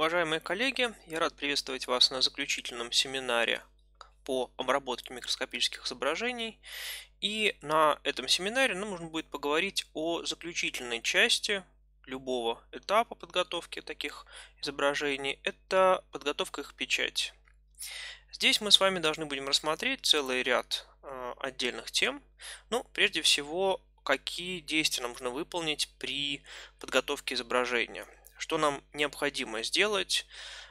Уважаемые коллеги, я рад приветствовать вас на заключительном семинаре по обработке микроскопических изображений. И на этом семинаре нам нужно будет поговорить о заключительной части любого этапа подготовки таких изображений. Это подготовка их печати. Здесь мы с вами должны будем рассмотреть целый ряд э, отдельных тем. Ну, прежде всего, какие действия нам нужно выполнить при подготовке изображения. Что нам необходимо сделать?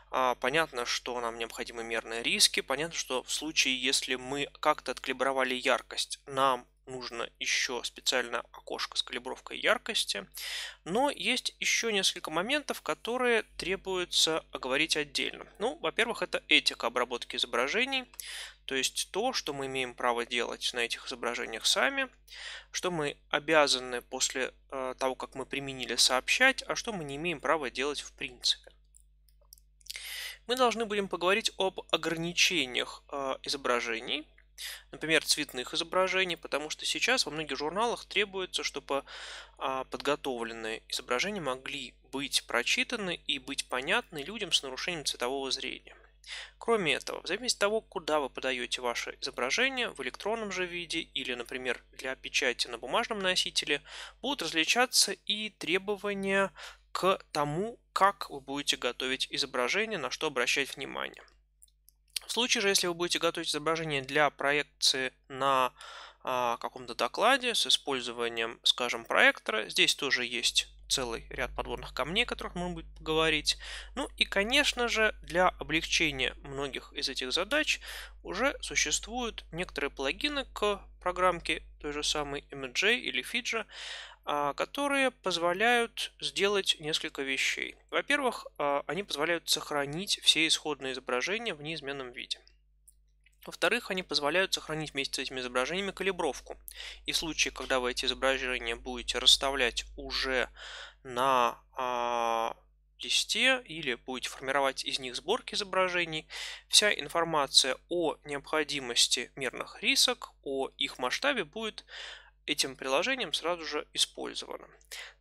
А, понятно, что нам необходимы мерные риски. Понятно, что в случае, если мы как-то откалибровали яркость, нам нужно еще специальное окошко с калибровкой яркости. Но есть еще несколько моментов, которые требуется оговорить отдельно. Ну, во-первых, это этика обработки изображений, то есть то, что мы имеем право делать на этих изображениях сами, что мы обязаны после э, того, как мы применили, сообщать, а что мы не имеем права делать в принципе. Мы должны будем поговорить об ограничениях э, изображений, например, цветных изображений, потому что сейчас во многих журналах требуется, чтобы а, подготовленные изображения могли быть прочитаны и быть понятны людям с нарушением цветового зрения. Кроме этого, в зависимости от того, куда вы подаете ваше изображение, в электронном же виде или, например, для печати на бумажном носителе, будут различаться и требования к тому, как вы будете готовить изображение, на что обращать внимание. В случае же, если вы будете готовить изображение для проекции на а, каком-то докладе с использованием, скажем, проектора, здесь тоже есть целый ряд подводных камней, о которых мы будем поговорить. Ну и, конечно же, для облегчения многих из этих задач уже существуют некоторые плагины к программке той же самой MJ или Fidja, а, которые позволяют сделать несколько вещей. Во-первых, а, они позволяют сохранить все исходные изображения в неизменном виде. Во-вторых, они позволяют сохранить вместе с этими изображениями калибровку. И в случае, когда вы эти изображения будете расставлять уже на а, листе или будете формировать из них сборки изображений, вся информация о необходимости мерных рисок, о их масштабе будет этим приложением сразу же использовано.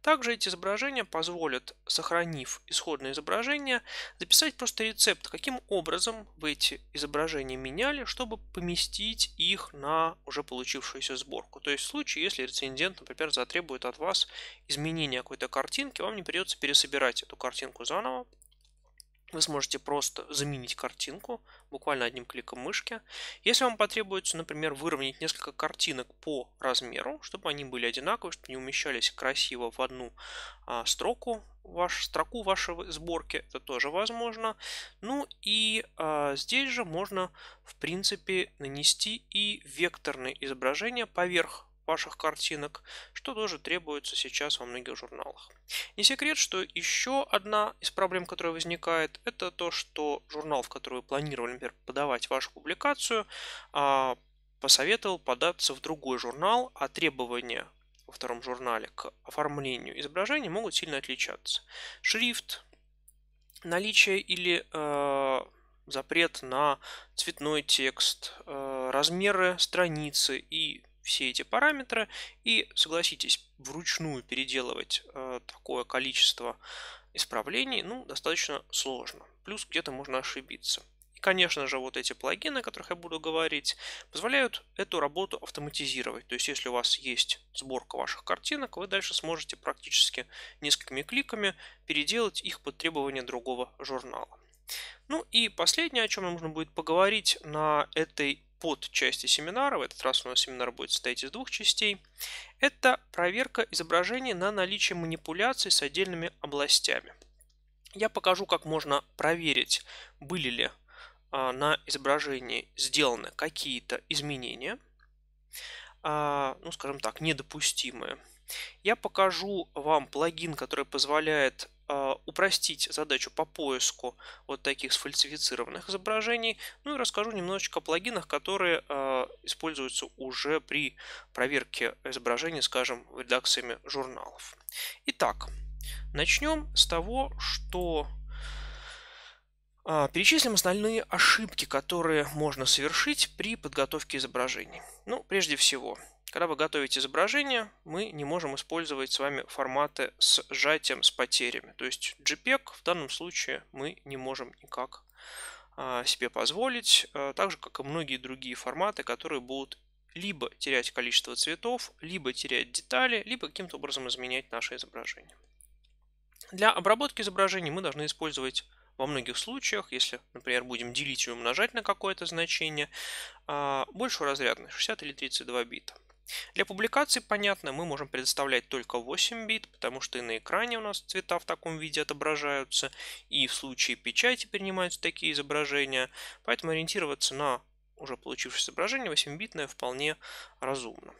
Также эти изображения позволят, сохранив исходное изображение, записать просто рецепт, каким образом вы эти изображения меняли, чтобы поместить их на уже получившуюся сборку. То есть в случае, если рецензент, например, затребует от вас изменения какой-то картинки, вам не придется пересобирать эту картинку заново, вы сможете просто заменить картинку буквально одним кликом мышки. Если вам потребуется, например, выровнять несколько картинок по размеру, чтобы они были одинаковые, чтобы они умещались красиво в одну а, строку, ваш, строку вашей сборки, это тоже возможно. Ну и а, здесь же можно, в принципе, нанести и векторные изображения поверх ваших картинок, что тоже требуется сейчас во многих журналах. Не секрет, что еще одна из проблем, которая возникает, это то, что журнал, в который вы планировали, например, подавать вашу публикацию, а, посоветовал податься в другой журнал, а требования во втором журнале к оформлению изображений могут сильно отличаться. Шрифт, наличие или э, запрет на цветной текст, э, размеры страницы и все эти параметры и, согласитесь, вручную переделывать э, такое количество исправлений ну, достаточно сложно. Плюс где-то можно ошибиться. И, конечно же, вот эти плагины, о которых я буду говорить, позволяют эту работу автоматизировать. То есть, если у вас есть сборка ваших картинок, вы дальше сможете практически несколькими кликами переделать их под требования другого журнала. Ну и последнее, о чем нам нужно будет поговорить на этой под части семинара, в этот раз у нас семинар будет состоять из двух частей, это проверка изображений на наличие манипуляций с отдельными областями. Я покажу, как можно проверить, были ли а, на изображении сделаны какие-то изменения, а, ну, скажем так, недопустимые. Я покажу вам плагин, который позволяет упростить задачу по поиску вот таких сфальсифицированных изображений. Ну и расскажу немножечко о плагинах, которые а, используются уже при проверке изображений, скажем, редакциями журналов. Итак, начнем с того, что а, Перечислим основные ошибки, которые можно совершить при подготовке изображений. Ну, прежде всего, когда вы готовите изображение, мы не можем использовать с вами форматы с сжатием, с потерями. То есть JPEG в данном случае мы не можем никак а, себе позволить, а, так же, как и многие другие форматы, которые будут либо терять количество цветов, либо терять детали, либо каким-то образом изменять наше изображение. Для обработки изображений мы должны использовать во многих случаях, если, например, будем делить и умножать на какое-то значение, а, большую разрядность 60 или 32 бита. Для публикации, понятно, мы можем предоставлять только 8 бит, потому что и на экране у нас цвета в таком виде отображаются, и в случае печати принимаются такие изображения, поэтому ориентироваться на уже получившееся изображение 8-битное вполне разумно.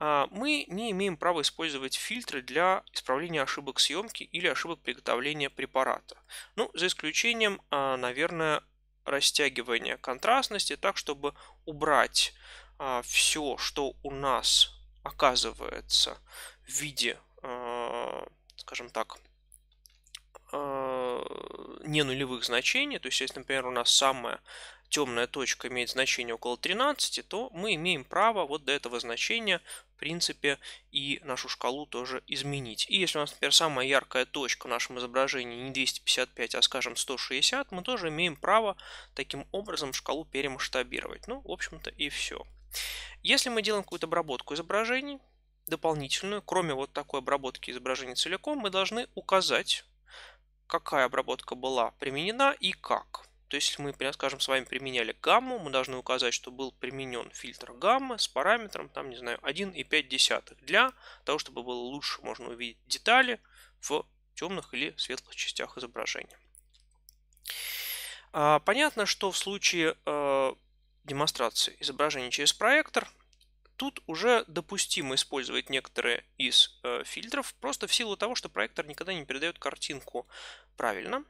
А, мы не имеем права использовать фильтры для исправления ошибок съемки или ошибок приготовления препарата. Ну, за исключением, а, наверное, растягивания контрастности так, чтобы убрать все, что у нас оказывается в виде, скажем так, не нулевых значений. То есть, если, например, у нас самая темная точка имеет значение около 13, то мы имеем право вот до этого значения в принципе и нашу шкалу тоже изменить. И если у нас, например, самая яркая точка в нашем изображении не 255, а скажем 160, мы тоже имеем право таким образом шкалу перемасштабировать. Ну, в общем-то и все. Если мы делаем какую-то обработку изображений, дополнительную, кроме вот такой обработки изображений целиком, мы должны указать, какая обработка была применена и как. То есть, мы, скажем, с вами применяли гамму, мы должны указать, что был применен фильтр гаммы с параметром, там, не знаю, 1,5 для того, чтобы было лучше можно увидеть детали в темных или светлых частях изображения. А, понятно, что в случае демонстрации изображения через проектор тут уже допустимо использовать некоторые из э, фильтров, просто в силу того, что проектор никогда не передает картинку правильно.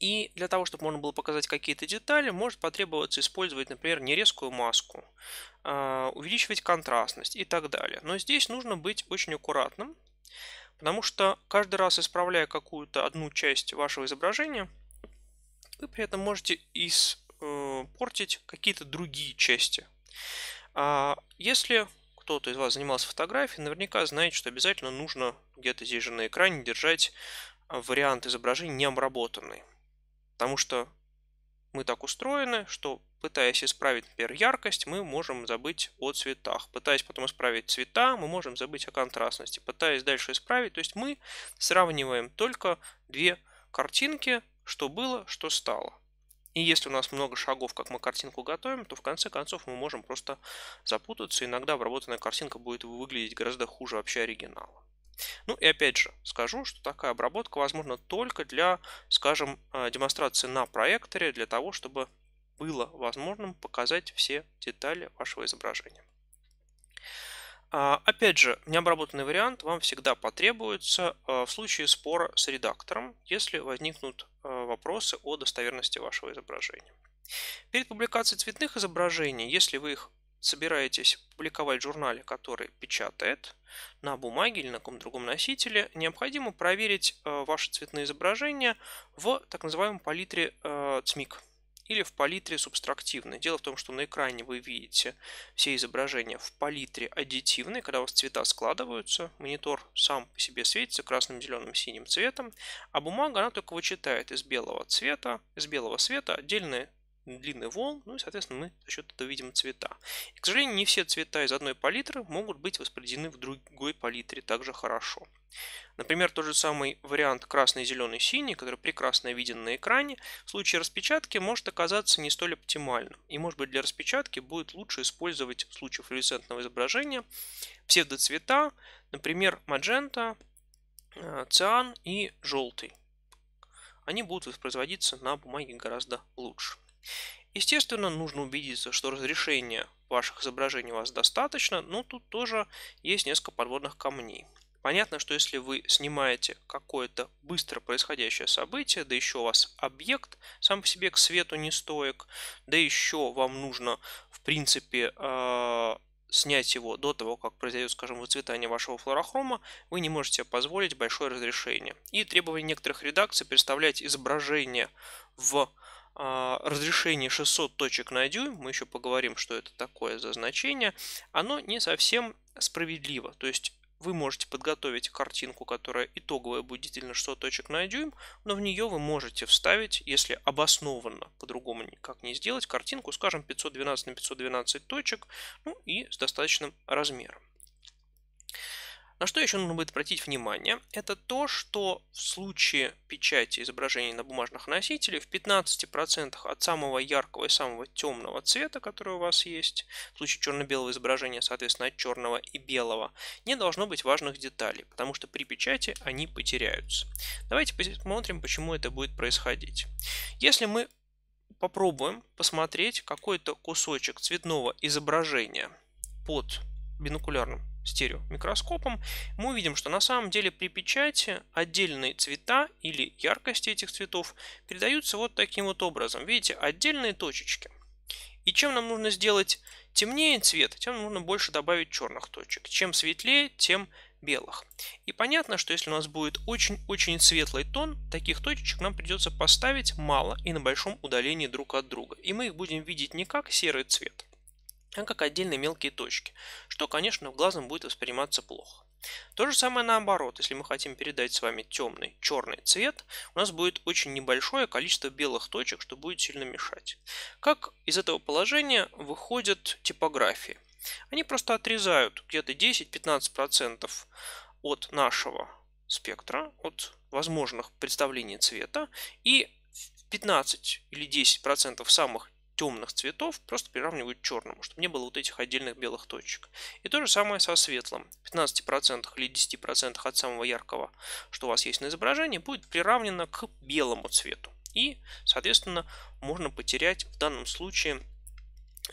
И для того, чтобы можно было показать какие-то детали, может потребоваться использовать, например, нерезкую маску, а, увеличивать контрастность и так далее. Но здесь нужно быть очень аккуратным, потому что каждый раз исправляя какую-то одну часть вашего изображения, вы при этом можете испортить э, какие-то другие части. А, если кто-то из вас занимался фотографией, наверняка знает, что обязательно нужно где-то здесь же на экране держать вариант изображения необработанный. Потому что мы так устроены, что пытаясь исправить, например, яркость, мы можем забыть о цветах. Пытаясь потом исправить цвета, мы можем забыть о контрастности. Пытаясь дальше исправить, то есть мы сравниваем только две картинки, что было, что стало. И если у нас много шагов, как мы картинку готовим, то в конце концов мы можем просто запутаться. Иногда обработанная картинка будет выглядеть гораздо хуже вообще оригинала. Ну и опять же скажу, что такая обработка возможна только для, скажем, э, демонстрации на проекторе, для того, чтобы было возможным показать все детали вашего изображения. А, опять же, необработанный вариант вам всегда потребуется э, в случае спора с редактором, если возникнут э, вопросы о достоверности вашего изображения. Перед публикацией цветных изображений, если вы их собираетесь публиковать в журнале, который печатает на бумаге или на каком-то другом носителе, необходимо проверить ваши цветные изображения в так называемом палитре ЦМИК или в палитре субтрактивной. Дело в том, что на экране вы видите все изображения в палитре аддитивной, когда у вас цвета складываются, монитор сам по себе светится красным, зеленым, синим цветом, а бумага она только вычитает из белого цвета, из белого света отдельные длинный волн, ну и, соответственно, мы за счет этого видим цвета. И, к сожалению, не все цвета из одной палитры могут быть воспроизведены в другой палитре также хорошо. Например, тот же самый вариант красный, зеленый, синий, который прекрасно виден на экране, в случае распечатки может оказаться не столь оптимальным. И, может быть, для распечатки будет лучше использовать в случае флуоресцентного изображения псевдоцвета, например, маджента, э, циан и желтый. Они будут воспроизводиться на бумаге гораздо лучше. Естественно, нужно убедиться, что разрешение ваших изображений у вас достаточно, но тут тоже есть несколько подводных камней. Понятно, что если вы снимаете какое-то быстро происходящее событие, да еще у вас объект сам по себе к свету не стоек, да еще вам нужно, в принципе, э, снять его до того, как произойдет, скажем, выцветание вашего флорохрома, вы не можете себе позволить большое разрешение. И требование некоторых редакций представлять изображение в а, разрешение 600 точек на дюйм, мы еще поговорим, что это такое за значение, оно не совсем справедливо. То есть вы можете подготовить картинку, которая итоговая будет действительно 600 точек на дюйм, но в нее вы можете вставить, если обоснованно, по-другому никак не сделать, картинку, скажем, 512 на 512 точек, ну и с достаточным размером. На что еще нужно будет обратить внимание, это то, что в случае печати изображений на бумажных носителях в 15% от самого яркого и самого темного цвета, который у вас есть, в случае черно-белого изображения, соответственно, от черного и белого, не должно быть важных деталей, потому что при печати они потеряются. Давайте посмотрим, почему это будет происходить. Если мы попробуем посмотреть какой-то кусочек цветного изображения под бинокулярным стереомикроскопом, мы увидим, что на самом деле при печати отдельные цвета или яркости этих цветов передаются вот таким вот образом. Видите, отдельные точечки. И чем нам нужно сделать темнее цвет, тем нужно больше добавить черных точек. Чем светлее, тем белых. И понятно, что если у нас будет очень-очень светлый тон, таких точечек нам придется поставить мало и на большом удалении друг от друга. И мы их будем видеть не как серый цвет, а как отдельные мелкие точки, что, конечно, глазом будет восприниматься плохо. То же самое наоборот, если мы хотим передать с вами темный черный цвет, у нас будет очень небольшое количество белых точек, что будет сильно мешать. Как из этого положения выходят типографии? Они просто отрезают где-то 10-15% от нашего спектра, от возможных представлений цвета, и 15 или 10% самых темных цветов просто приравнивают к черному, чтобы не было вот этих отдельных белых точек. И то же самое со светлым. 15% или 10% от самого яркого, что у вас есть на изображении, будет приравнено к белому цвету. И, соответственно, можно потерять в данном случае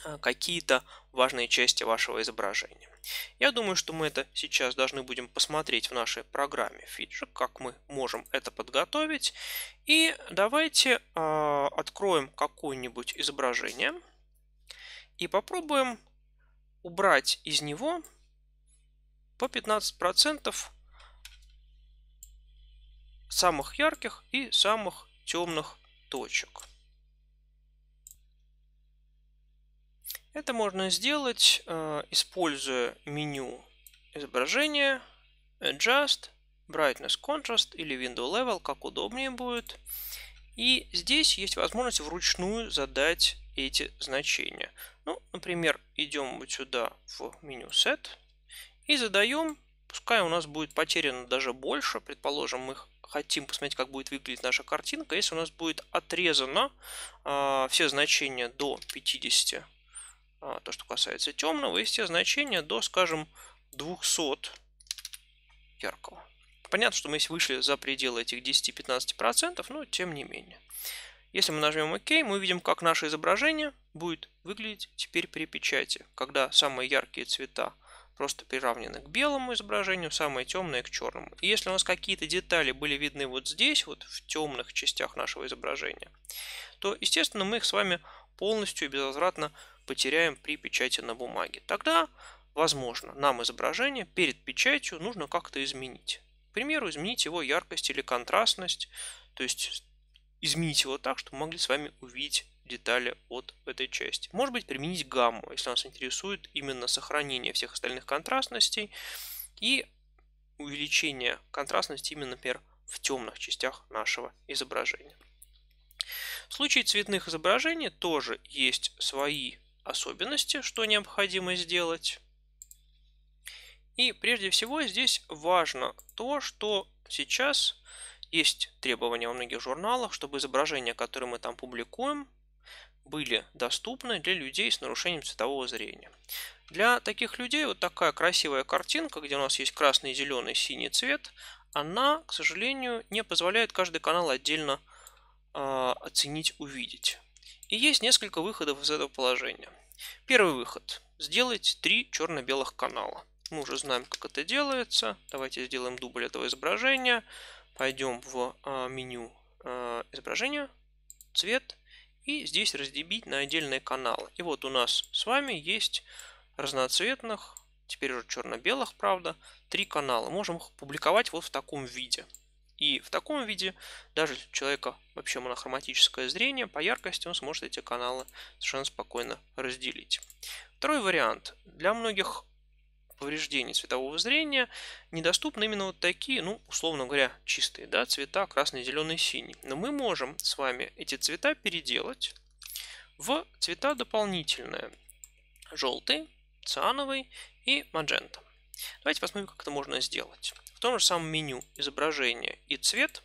э, какие-то важные части вашего изображения. Я думаю, что мы это сейчас должны будем посмотреть в нашей программе Fidget, как мы можем это подготовить. И давайте э, откроем какое-нибудь изображение и попробуем убрать из него по 15% самых ярких и самых темных точек. Это можно сделать, э, используя меню изображения, Adjust, Brightness Contrast или Window Level, как удобнее будет. И здесь есть возможность вручную задать эти значения. Ну, например, идем вот сюда в меню Set и задаем, пускай у нас будет потеряно даже больше, предположим, мы хотим посмотреть, как будет выглядеть наша картинка, если у нас будет отрезано э, все значения до 50 а, то, что касается темного, и все значения до, скажем, 200 яркого. Понятно, что мы вышли за пределы этих 10-15%, но тем не менее. Если мы нажмем ОК, мы увидим, как наше изображение будет выглядеть теперь при печати, когда самые яркие цвета просто приравнены к белому изображению, самые темные к черному. И если у нас какие-то детали были видны вот здесь, вот в темных частях нашего изображения, то, естественно, мы их с вами полностью и безвозвратно потеряем при печати на бумаге. Тогда, возможно, нам изображение перед печатью нужно как-то изменить. К примеру, изменить его яркость или контрастность, то есть изменить его так, чтобы мы могли с вами увидеть детали от этой части. Может быть, применить гамму, если нас интересует именно сохранение всех остальных контрастностей и увеличение контрастности именно, например, в темных частях нашего изображения. В случае цветных изображений тоже есть свои особенности, что необходимо сделать. И прежде всего здесь важно то, что сейчас есть требования во многих журналах, чтобы изображения, которые мы там публикуем, были доступны для людей с нарушением цветового зрения. Для таких людей вот такая красивая картинка, где у нас есть красный, зеленый, синий цвет, она, к сожалению, не позволяет каждый канал отдельно э, оценить, увидеть. И есть несколько выходов из этого положения. Первый выход. Сделать три черно-белых канала. Мы уже знаем, как это делается. Давайте сделаем дубль этого изображения. Пойдем в а, меню а, изображения, цвет, и здесь разделить на отдельные каналы. И вот у нас с вами есть разноцветных, теперь уже черно-белых, правда, три канала. Можем их публиковать вот в таком виде. И в таком виде, даже если у человека вообще монохроматическое зрение, по яркости он сможет эти каналы совершенно спокойно разделить. Второй вариант. Для многих повреждений цветового зрения недоступны именно вот такие, ну, условно говоря, чистые, да, цвета красный, зеленый, синий. Но мы можем с вами эти цвета переделать в цвета дополнительные. Желтый, циановый и маджента. Давайте посмотрим, как это можно сделать. В том же самом меню изображения и цвет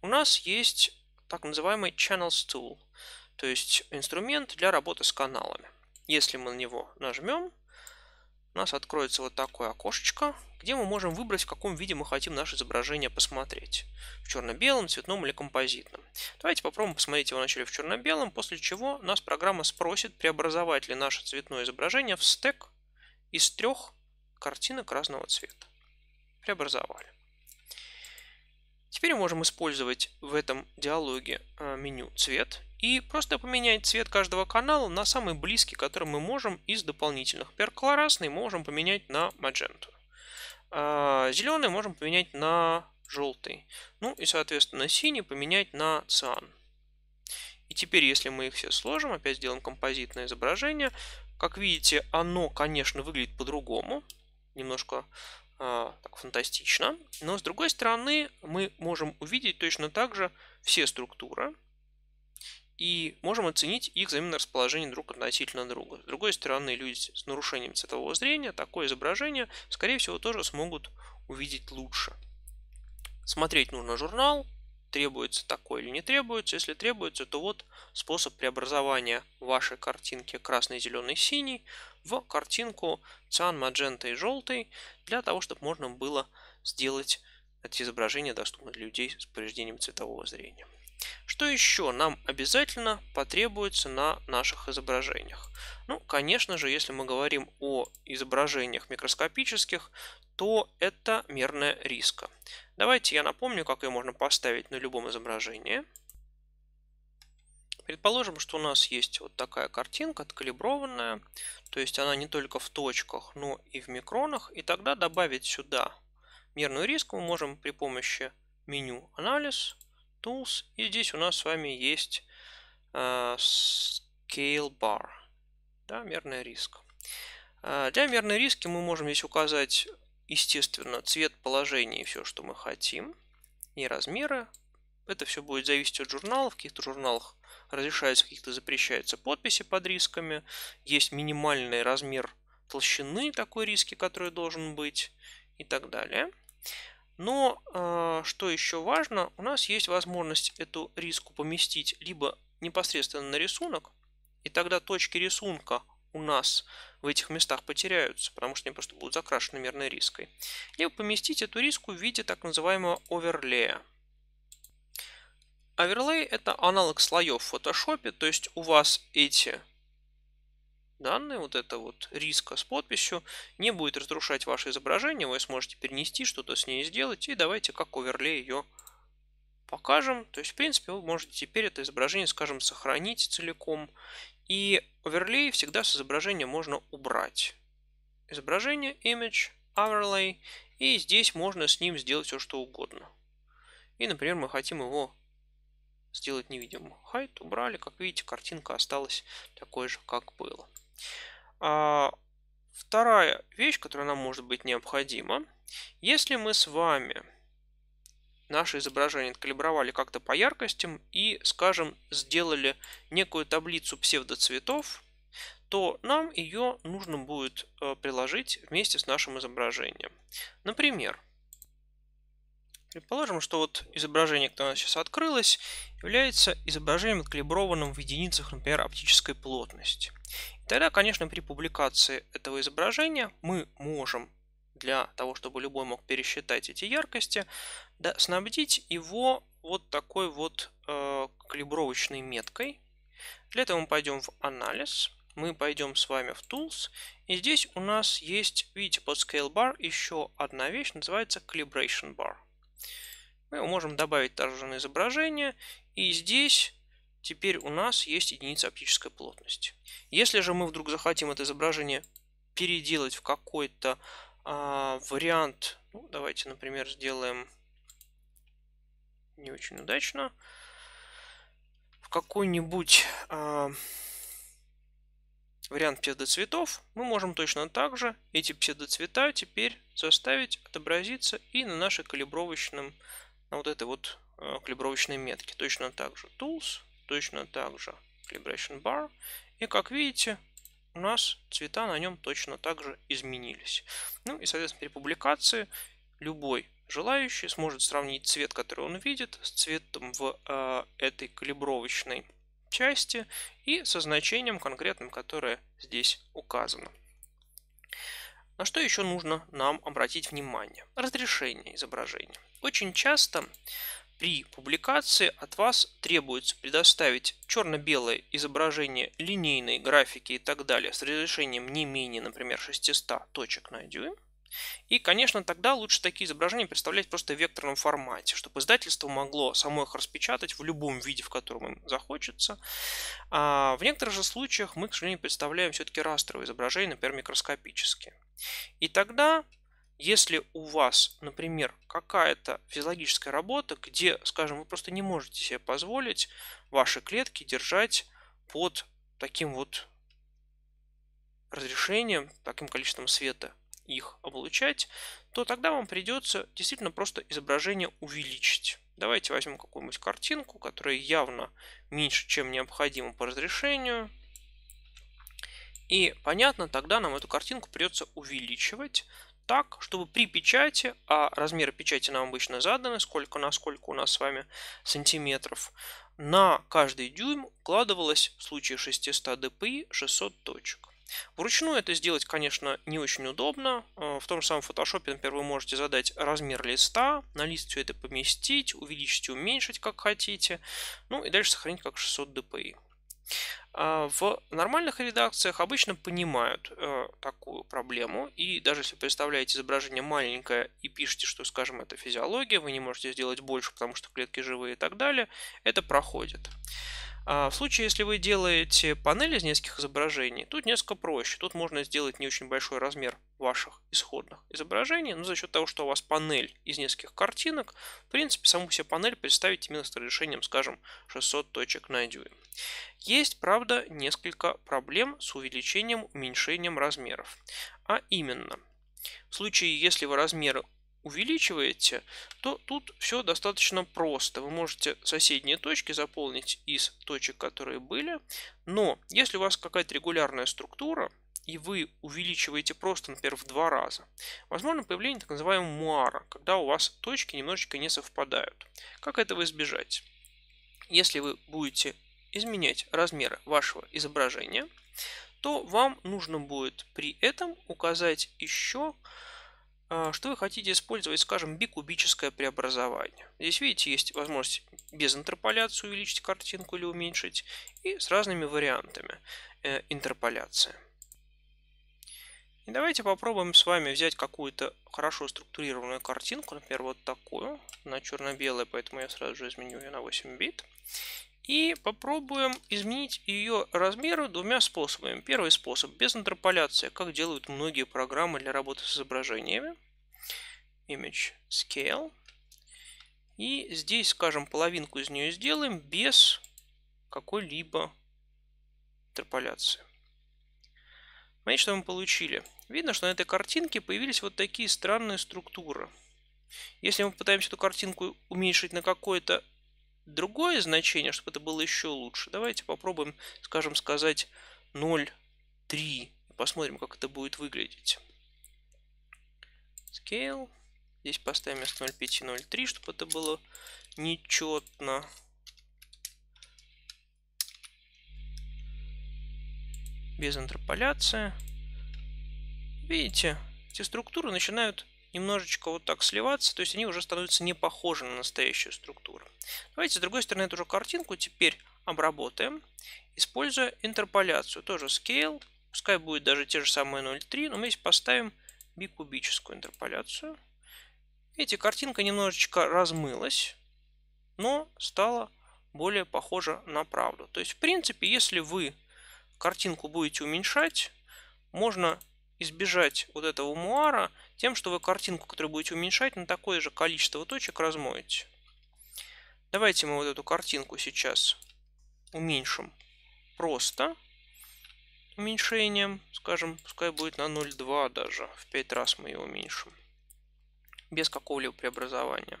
у нас есть так называемый Channels Tool, то есть инструмент для работы с каналами. Если мы на него нажмем, у нас откроется вот такое окошечко, где мы можем выбрать, в каком виде мы хотим наше изображение посмотреть. В черно-белом, цветном или композитном. Давайте попробуем посмотреть его вначале в черно-белом, после чего нас программа спросит, преобразовать ли наше цветное изображение в стек из трех картинок разного цвета. Преобразовали. Теперь мы можем использовать в этом диалоге э, меню цвет и просто поменять цвет каждого канала на самый близкий, который мы можем из дополнительных. Например, можем поменять на magenta. А, Зеленый можем поменять на желтый. Ну и, соответственно, синий поменять на циан. И теперь, если мы их все сложим, опять сделаем композитное изображение, как видите, оно, конечно, выглядит по-другому, немножко э, так фантастично, но с другой стороны мы можем увидеть точно так же все структуры, и можем оценить их взаимное расположение друг относительно друга. С другой стороны, люди с нарушением цветового зрения такое изображение, скорее всего, тоже смогут увидеть лучше. Смотреть нужно журнал, требуется такое или не требуется. Если требуется, то вот способ преобразования вашей картинки красный, зеленый, синий в картинку циан, маджента и желтый для того, чтобы можно было сделать эти изображения доступны для людей с повреждением цветового зрения. Что еще нам обязательно потребуется на наших изображениях? Ну, конечно же, если мы говорим о изображениях микроскопических, то это мерная риска. Давайте я напомню, как ее можно поставить на любом изображении. Предположим, что у нас есть вот такая картинка, откалиброванная, то есть она не только в точках, но и в микронах, и тогда добавить сюда мерную риск мы можем при помощи меню «Анализ», Tools. И здесь у нас с вами есть uh, Scale Bar, да, мерный риск. Uh, для мерной риски мы можем здесь указать, естественно, цвет положения и все, что мы хотим, и размеры. Это все будет зависеть от журнала. В каких-то журналах разрешается, в каких-то запрещаются подписи под рисками. Есть минимальный размер толщины такой риски, который должен быть и так далее. Но э, что еще важно, у нас есть возможность эту риску поместить либо непосредственно на рисунок, и тогда точки рисунка у нас в этих местах потеряются, потому что они просто будут закрашены мерной риской. Либо поместить эту риску в виде так называемого оверлея. Оверлей это аналог слоев в Photoshop, то есть у вас эти данные, вот это вот риска с подписью, не будет разрушать ваше изображение, вы сможете перенести, что-то с ней сделать, и давайте как оверлей ее покажем. То есть, в принципе, вы можете теперь это изображение, скажем, сохранить целиком, и оверлей всегда с изображения можно убрать. Изображение, image, overlay, и здесь можно с ним сделать все, что угодно. И, например, мы хотим его сделать невидимым. Height убрали, как видите, картинка осталась такой же, как было. А, вторая вещь, которая нам может быть необходима, если мы с вами наше изображение откалибровали как-то по яркостям и, скажем, сделали некую таблицу псевдоцветов, то нам ее нужно будет э, приложить вместе с нашим изображением. Например, Предположим, что вот изображение, которое у нас сейчас открылось, является изображением откалиброванным в единицах, например, оптической плотности. И тогда, конечно, при публикации этого изображения мы можем для того, чтобы любой мог пересчитать эти яркости, да, снабдить его вот такой вот э, калибровочной меткой. Для этого мы пойдем в анализ, мы пойдем с вами в Tools, и здесь у нас есть, видите, под Scale Bar еще одна вещь, называется Calibration Bar мы можем добавить торжественное изображение, и здесь теперь у нас есть единица оптической плотности. Если же мы вдруг захотим это изображение переделать в какой-то а, вариант, ну, давайте, например, сделаем не очень удачно, в какой-нибудь э, вариант псевдоцветов, мы можем точно так же эти псевдоцвета теперь заставить отобразиться и на нашей калибровочном, на вот этой вот э, калибровочной метке. Точно так же Tools, точно так же Calibration Bar. И как видите, у нас цвета на нем точно так же изменились. Ну и, соответственно, при публикации любой желающий сможет сравнить цвет, который он видит, с цветом в э, этой калибровочной части и со значением конкретным, которое здесь указано. На что еще нужно нам обратить внимание? Разрешение изображения. Очень часто при публикации от вас требуется предоставить черно-белое изображение линейной графики и так далее с разрешением не менее, например, 600 точек на дюйм. И, конечно, тогда лучше такие изображения представлять просто в векторном формате, чтобы издательство могло само их распечатать в любом виде, в котором им захочется. А в некоторых же случаях мы, к сожалению, представляем все-таки растровые изображения, например, микроскопические. И тогда если у вас, например, какая-то физиологическая работа, где, скажем, вы просто не можете себе позволить ваши клетки держать под таким вот разрешением, таким количеством света их облучать, то тогда вам придется действительно просто изображение увеличить. Давайте возьмем какую-нибудь картинку, которая явно меньше, чем необходимо по разрешению. И понятно, тогда нам эту картинку придется увеличивать так, чтобы при печати, а размеры печати нам обычно заданы, сколько на сколько у нас с вами сантиметров, на каждый дюйм укладывалось в случае 600 dpi 600 точек. Вручную это сделать, конечно, не очень удобно. Э, в том же самом Photoshop, например, вы можете задать размер листа, на лист все это поместить, увеличить и уменьшить, как хотите, ну и дальше сохранить как 600 dpi. А в нормальных редакциях обычно понимают э, такую проблему, и даже если представляете изображение маленькое и пишете, что, скажем, это физиология, вы не можете сделать больше, потому что клетки живые и так далее, это проходит. А в случае, если вы делаете панель из нескольких изображений, тут несколько проще. Тут можно сделать не очень большой размер ваших исходных изображений, но за счет того, что у вас панель из нескольких картинок, в принципе, саму себе панель представить именно с разрешением, скажем, 600 точек на дюйм. Есть, правда, несколько проблем с увеличением, уменьшением размеров. А именно, в случае, если вы размеры увеличиваете, то тут все достаточно просто. Вы можете соседние точки заполнить из точек, которые были. Но если у вас какая-то регулярная структура, и вы увеличиваете просто, например, в два раза, возможно появление так называемого муара, когда у вас точки немножечко не совпадают. Как этого избежать? Если вы будете изменять размеры вашего изображения, то вам нужно будет при этом указать еще что вы хотите использовать, скажем, бикубическое преобразование. Здесь, видите, есть возможность без интерполяции увеличить картинку или уменьшить, и с разными вариантами э, интерполяции. И давайте попробуем с вами взять какую-то хорошо структурированную картинку, например, вот такую, на черно-белое, поэтому я сразу же изменю ее на 8 бит. И попробуем изменить ее размеры двумя способами. Первый способ без интерполяции, как делают многие программы для работы с изображениями. Image Scale. И здесь, скажем, половинку из нее сделаем без какой-либо интерполяции. Смотрите, что мы получили. Видно, что на этой картинке появились вот такие странные структуры. Если мы пытаемся эту картинку уменьшить на какое-то другое значение, чтобы это было еще лучше. Давайте попробуем, скажем, сказать 0,3. Посмотрим, как это будет выглядеть. Scale. Здесь поставим вместо 0,5 и 0,3, чтобы это было нечетно. Без интерполяции. Видите, эти структуры начинают немножечко вот так сливаться, то есть они уже становятся не похожи на настоящую структуру. Давайте с другой стороны эту же картинку теперь обработаем, используя интерполяцию. Тоже scale, пускай будет даже те же самые 0,3, но мы здесь поставим бикубическую интерполяцию. Видите, картинка немножечко размылась, но стала более похожа на правду. То есть, в принципе, если вы картинку будете уменьшать, можно избежать вот этого муара тем, что вы картинку, которую будете уменьшать, на такое же количество точек размоете. Давайте мы вот эту картинку сейчас уменьшим просто уменьшением, скажем, пускай будет на 0,2 даже, в 5 раз мы ее уменьшим, без какого-либо преобразования.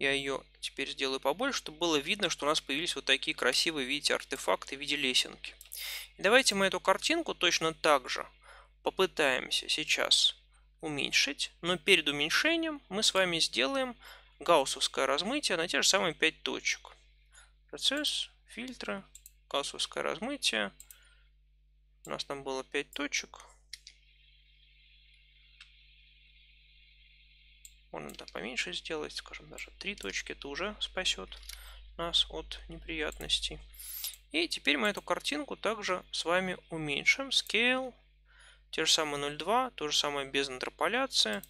Я ее теперь сделаю побольше, чтобы было видно, что у нас появились вот такие красивые, видите, артефакты в виде лесенки. И давайте мы эту картинку точно так же попытаемся сейчас уменьшить, но перед уменьшением мы с вами сделаем гауссовское размытие на те же самые 5 точек. Процесс, фильтры, гауссовское размытие. У нас там было 5 точек. Можно да, поменьше сделать, скажем, даже 3 точки. Это уже спасет нас от неприятностей. И теперь мы эту картинку также с вами уменьшим. Scale, те же самые 0.2, то же самое без интерполяции.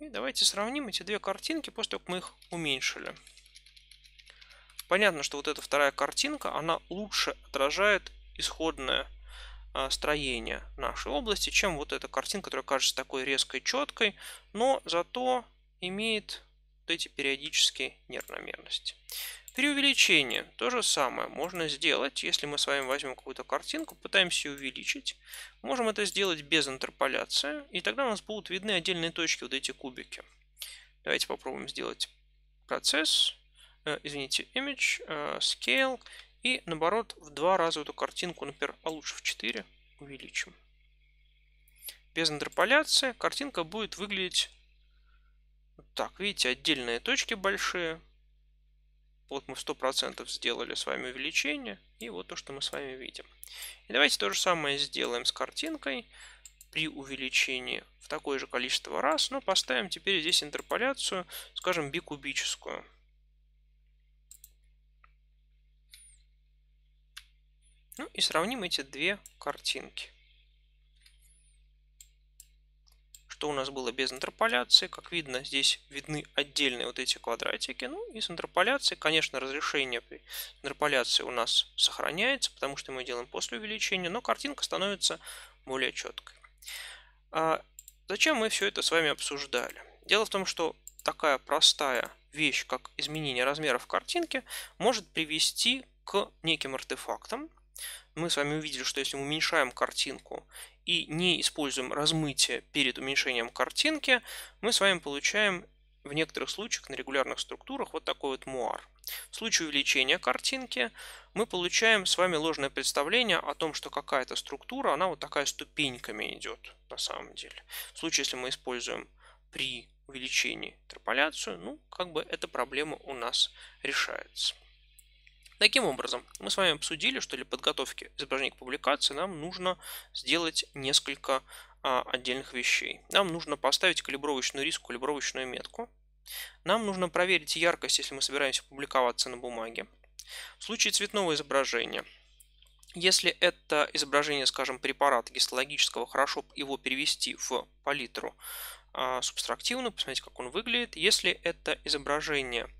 И давайте сравним эти две картинки после того, как мы их уменьшили. Понятно, что вот эта вторая картинка, она лучше отражает исходное а, строение нашей области, чем вот эта картинка, которая кажется такой резкой, четкой, но зато имеет вот эти периодические неравномерности. При увеличении то же самое можно сделать, если мы с вами возьмем какую-то картинку, пытаемся ее увеличить. Можем это сделать без интерполяции, и тогда у нас будут видны отдельные точки, вот эти кубики. Давайте попробуем сделать процесс, э, извините, image, э, scale, и наоборот в два раза эту картинку, например, а лучше в 4 увеличим. Без интерполяции картинка будет выглядеть вот так. Видите, отдельные точки большие, вот мы в 100% сделали с вами увеличение. И вот то, что мы с вами видим. И давайте то же самое сделаем с картинкой при увеличении в такое же количество раз. Но поставим теперь здесь интерполяцию, скажем, бикубическую. Ну и сравним эти две картинки. что у нас было без интерполяции. Как видно, здесь видны отдельные вот эти квадратики. Ну и с интерполяцией, конечно, разрешение при интерполяции у нас сохраняется, потому что мы делаем после увеличения, но картинка становится более четкой. А зачем мы все это с вами обсуждали? Дело в том, что такая простая вещь, как изменение размеров картинки, может привести к неким артефактам. Мы с вами увидели, что если мы уменьшаем картинку и не используем размытие перед уменьшением картинки, мы с вами получаем в некоторых случаях на регулярных структурах вот такой вот муар. В случае увеличения картинки мы получаем с вами ложное представление о том, что какая-то структура, она вот такая ступеньками идет на самом деле. В случае, если мы используем при увеличении интерполяцию, ну, как бы эта проблема у нас решается. Таким образом, мы с вами обсудили, что для подготовки изображения к публикации нам нужно сделать несколько а, отдельных вещей. Нам нужно поставить калибровочную риску, калибровочную метку. Нам нужно проверить яркость, если мы собираемся публиковаться на бумаге. В случае цветного изображения, если это изображение, скажем, препарата гистологического, хорошо его перевести в палитру а, субстрактивную, посмотреть, как он выглядит. Если это изображение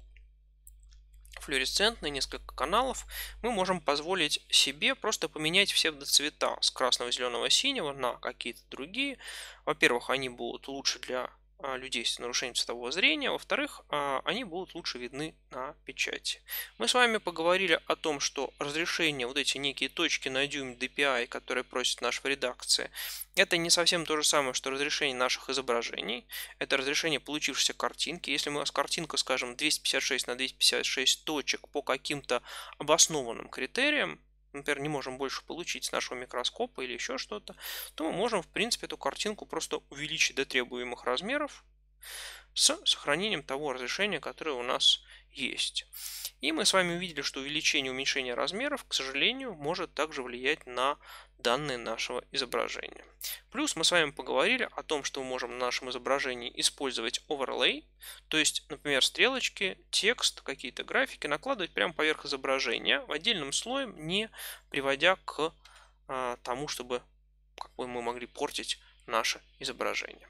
флуоресцентные, несколько каналов, мы можем позволить себе просто поменять все цвета с красного, зеленого, синего на какие-то другие. Во-первых, они будут лучше для людей с нарушением цветового зрения, во-вторых, а, они будут лучше видны на печати. Мы с вами поговорили о том, что разрешение, вот эти некие точки на дюйм DPI, которые просит наша редакция, это не совсем то же самое, что разрешение наших изображений. Это разрешение получившейся картинки. Если мы с картинка, скажем, 256 на 256 точек по каким-то обоснованным критериям, например, не можем больше получить с нашего микроскопа или еще что-то, то мы можем, в принципе, эту картинку просто увеличить до требуемых размеров с сохранением того разрешения, которое у нас есть. И мы с вами увидели, что увеличение и уменьшение размеров, к сожалению, может также влиять на данные нашего изображения. Плюс мы с вами поговорили о том, что мы можем на нашем изображении использовать overlay, то есть, например, стрелочки, текст, какие-то графики накладывать прямо поверх изображения в отдельном слое, не приводя к а, тому, чтобы как бы мы могли портить наше изображение.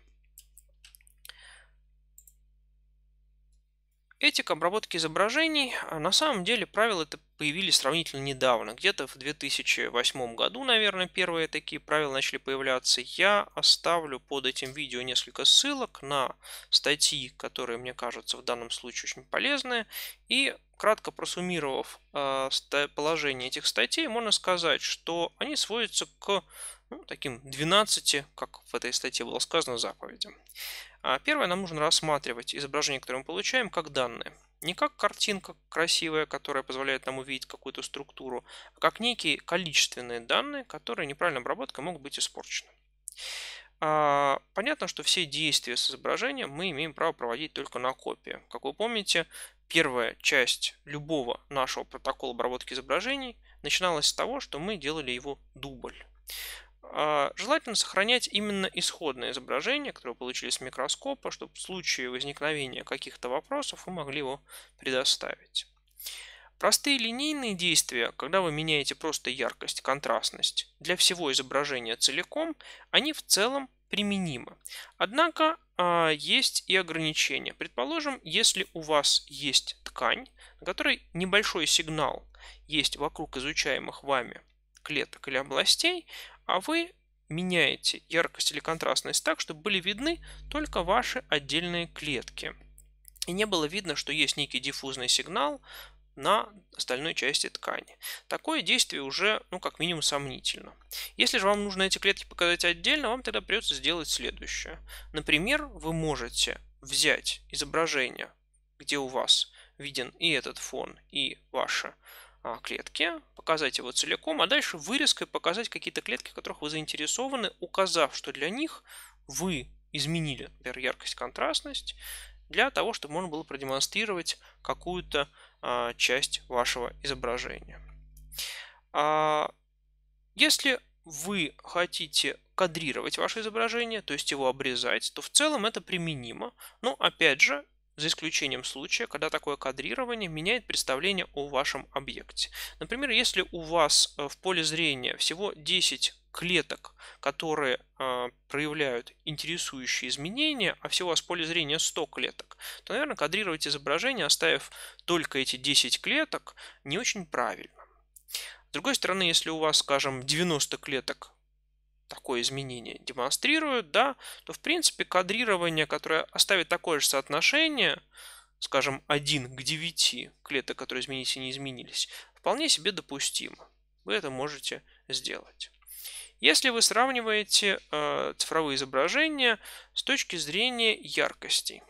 Этика обработки изображений, а, на самом деле правила это появились сравнительно недавно. Где-то в 2008 году, наверное, первые такие правила начали появляться. Я оставлю под этим видео несколько ссылок на статьи, которые, мне кажутся, в данном случае очень полезные. И кратко просуммировав э, положение этих статей, можно сказать, что они сводятся к ну, таким 12, как в этой статье было сказано, заповедям. А первое, нам нужно рассматривать изображение, которое мы получаем, как данные. Не как картинка красивая, которая позволяет нам увидеть какую-то структуру, а как некие количественные данные, которые неправильной обработкой могут быть испорчены. А, понятно, что все действия с изображением мы имеем право проводить только на копии. Как вы помните, первая часть любого нашего протокола обработки изображений начиналась с того, что мы делали его дубль. А, желательно сохранять именно исходное изображение, которое получили с микроскопа, чтобы в случае возникновения каких-то вопросов вы могли его предоставить. Простые линейные действия, когда вы меняете просто яркость, контрастность для всего изображения целиком, они в целом применимы. Однако а, есть и ограничения. Предположим, если у вас есть ткань, на которой небольшой сигнал есть вокруг изучаемых вами клеток или областей, а вы меняете яркость или контрастность так, чтобы были видны только ваши отдельные клетки. И не было видно, что есть некий диффузный сигнал на остальной части ткани. Такое действие уже, ну, как минимум, сомнительно. Если же вам нужно эти клетки показать отдельно, вам тогда придется сделать следующее. Например, вы можете взять изображение, где у вас виден и этот фон, и ваша клетки, показать его целиком, а дальше вырезкой показать какие-то клетки, которых вы заинтересованы, указав, что для них вы изменили, например, яркость, контрастность, для того, чтобы можно было продемонстрировать какую-то а, часть вашего изображения. А, если вы хотите кадрировать ваше изображение, то есть его обрезать, то в целом это применимо. Но опять же, за исключением случая, когда такое кадрирование меняет представление о вашем объекте. Например, если у вас э, в поле зрения всего 10 клеток, которые э, проявляют интересующие изменения, а всего у в поле зрения 100 клеток, то, наверное, кадрировать изображение, оставив только эти 10 клеток, не очень правильно. С другой стороны, если у вас, скажем, 90 клеток такое изменение демонстрируют, да, то в принципе кадрирование, которое оставит такое же соотношение, скажем, 1 к 9 клеток, которые изменились и не изменились, вполне себе допустимо. Вы это можете сделать. Если вы сравниваете э, цифровые изображения с точки зрения яркости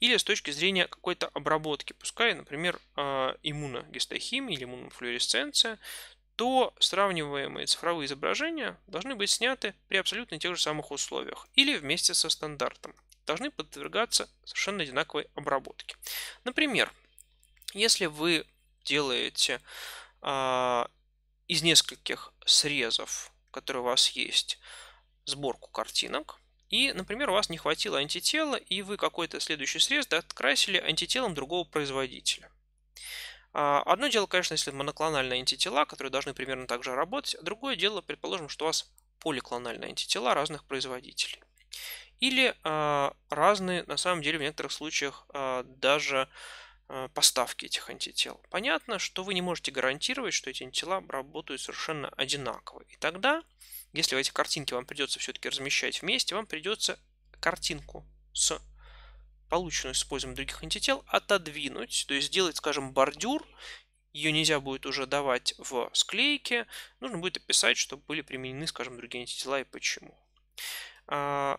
или с точки зрения какой-то обработки, пускай, например, э, иммуногистохимия или иммунофлюоресценция, то сравниваемые цифровые изображения должны быть сняты при абсолютно тех же самых условиях или вместе со стандартом. Должны подвергаться совершенно одинаковой обработке. Например, если вы делаете э, из нескольких срезов, которые у вас есть, сборку картинок, и, например, у вас не хватило антитела, и вы какой-то следующий срез открасили антителом другого производителя. А, одно дело, конечно, если моноклональные антитела, которые должны примерно так же работать. Другое дело, предположим, что у вас поликлональные антитела разных производителей. Или а, разные, на самом деле, в некоторых случаях а, даже поставки этих антител. Понятно, что вы не можете гарантировать, что эти антитела работают совершенно одинаково. И тогда, если эти картинки вам придется все-таки размещать вместе, вам придется картинку с полученную с использованием других антител, отодвинуть, то есть сделать, скажем, бордюр, ее нельзя будет уже давать в склейке, нужно будет описать, чтобы были применены, скажем, другие антитела и почему. А,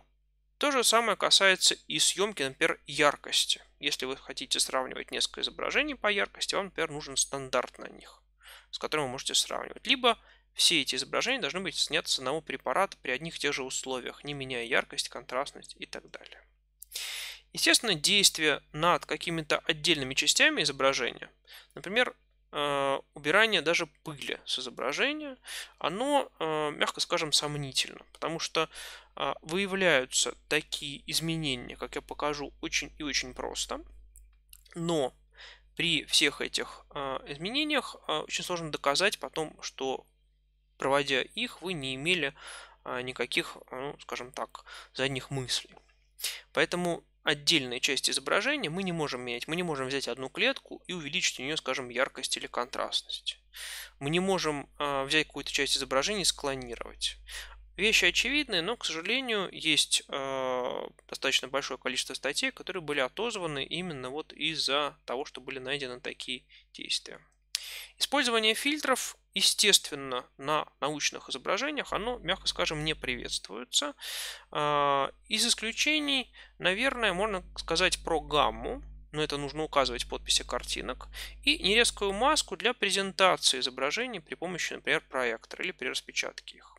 то же самое касается и съемки, например, яркости. Если вы хотите сравнивать несколько изображений по яркости, вам, например, нужен стандарт на них, с которым вы можете сравнивать. Либо все эти изображения должны быть сняты с одного препарата при одних и тех же условиях, не меняя яркость, контрастность и так далее. Естественно, действие над какими-то отдельными частями изображения, например, э, убирание даже пыли с изображения, оно, э, мягко скажем, сомнительно, потому что э, выявляются такие изменения, как я покажу, очень и очень просто, но при всех этих изменениях очень сложно доказать потом, что проводя их, вы не имели никаких, ну, скажем так, задних мыслей. Поэтому отдельные части изображения мы не можем менять. Мы не можем взять одну клетку и увеличить у нее, скажем, яркость или контрастность. Мы не можем э, взять какую-то часть изображения и склонировать. Вещи очевидные, но, к сожалению, есть э, достаточно большое количество статей, которые были отозваны именно вот из-за того, что были найдены такие действия. Использование фильтров, естественно, на научных изображениях, оно, мягко скажем, не приветствуется. Э, из исключений, наверное, можно сказать про гамму, но это нужно указывать в подписи картинок, и нерезкую маску для презентации изображений при помощи, например, проектора или при распечатке их.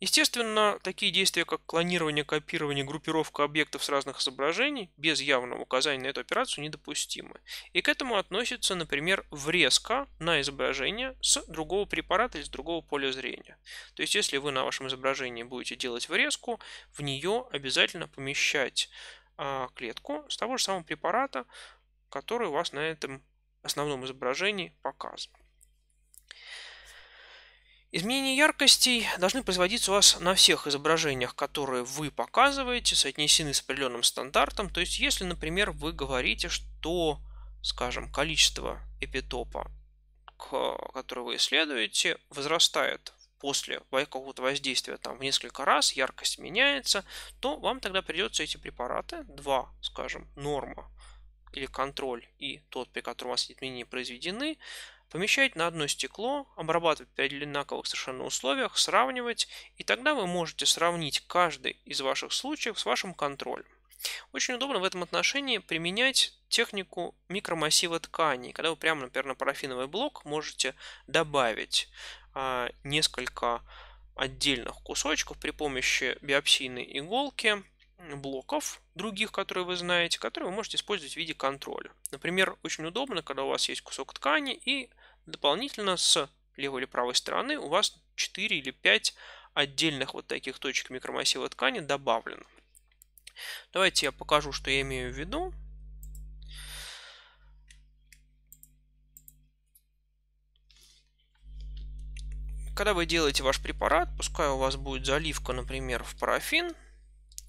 Естественно, такие действия, как клонирование, копирование, группировка объектов с разных изображений без явного указания на эту операцию недопустимы. И к этому относится, например, врезка на изображение с другого препарата или с другого поля зрения. То есть, если вы на вашем изображении будете делать врезку, в нее обязательно помещать а, клетку с того же самого препарата, который у вас на этом основном изображении показан. Изменения яркостей должны производиться у вас на всех изображениях, которые вы показываете, соотнесены с определенным стандартом. То есть, если, например, вы говорите, что, скажем, количество эпитопа, которое вы исследуете, возрастает после какого-то воздействия там в несколько раз, яркость меняется, то вам тогда придется эти препараты, два, скажем, норма или контроль и тот, при котором у вас изменения произведены, помещать на одно стекло, обрабатывать при одинаковых совершенно условиях, сравнивать, и тогда вы можете сравнить каждый из ваших случаев с вашим контролем. Очень удобно в этом отношении применять технику микромассива тканей, когда вы прямо, например, на парафиновый блок можете добавить а, несколько отдельных кусочков при помощи биопсийной иголки, блоков других, которые вы знаете, которые вы можете использовать в виде контроля. Например, очень удобно, когда у вас есть кусок ткани и дополнительно с левой или правой стороны у вас 4 или 5 отдельных вот таких точек микромассива ткани добавлено. Давайте я покажу, что я имею в виду. Когда вы делаете ваш препарат, пускай у вас будет заливка, например, в парафин,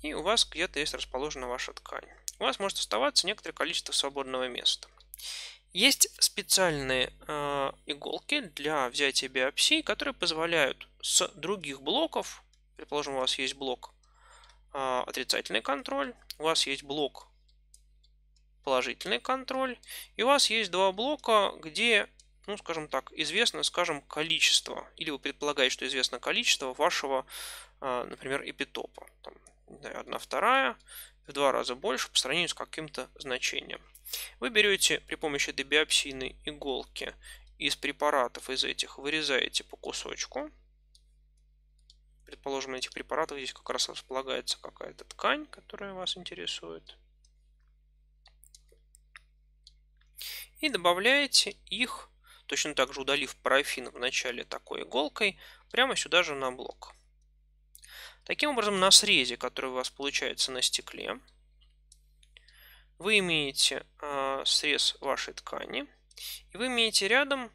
и у вас где-то есть расположена ваша ткань. У вас может оставаться некоторое количество свободного места. Есть специальные э, иголки для взятия биопсий, которые позволяют с других блоков, предположим, у вас есть блок э, отрицательный контроль, у вас есть блок положительный контроль, и у вас есть два блока, где, ну, скажем так, известно, скажем, количество, или вы предполагаете, что известно количество вашего, э, например, эпитопа. Там, одна вторая, в два раза больше по сравнению с каким-то значением. Вы берете при помощи этой биопсийной иголки из препаратов из этих, вырезаете по кусочку. Предположим, этих препаратах здесь как раз располагается какая-то ткань, которая вас интересует. И добавляете их, точно так же удалив парафин в начале такой иголкой, прямо сюда же на блок. Таким образом, на срезе, который у вас получается на стекле, вы имеете э, срез вашей ткани, и вы имеете рядом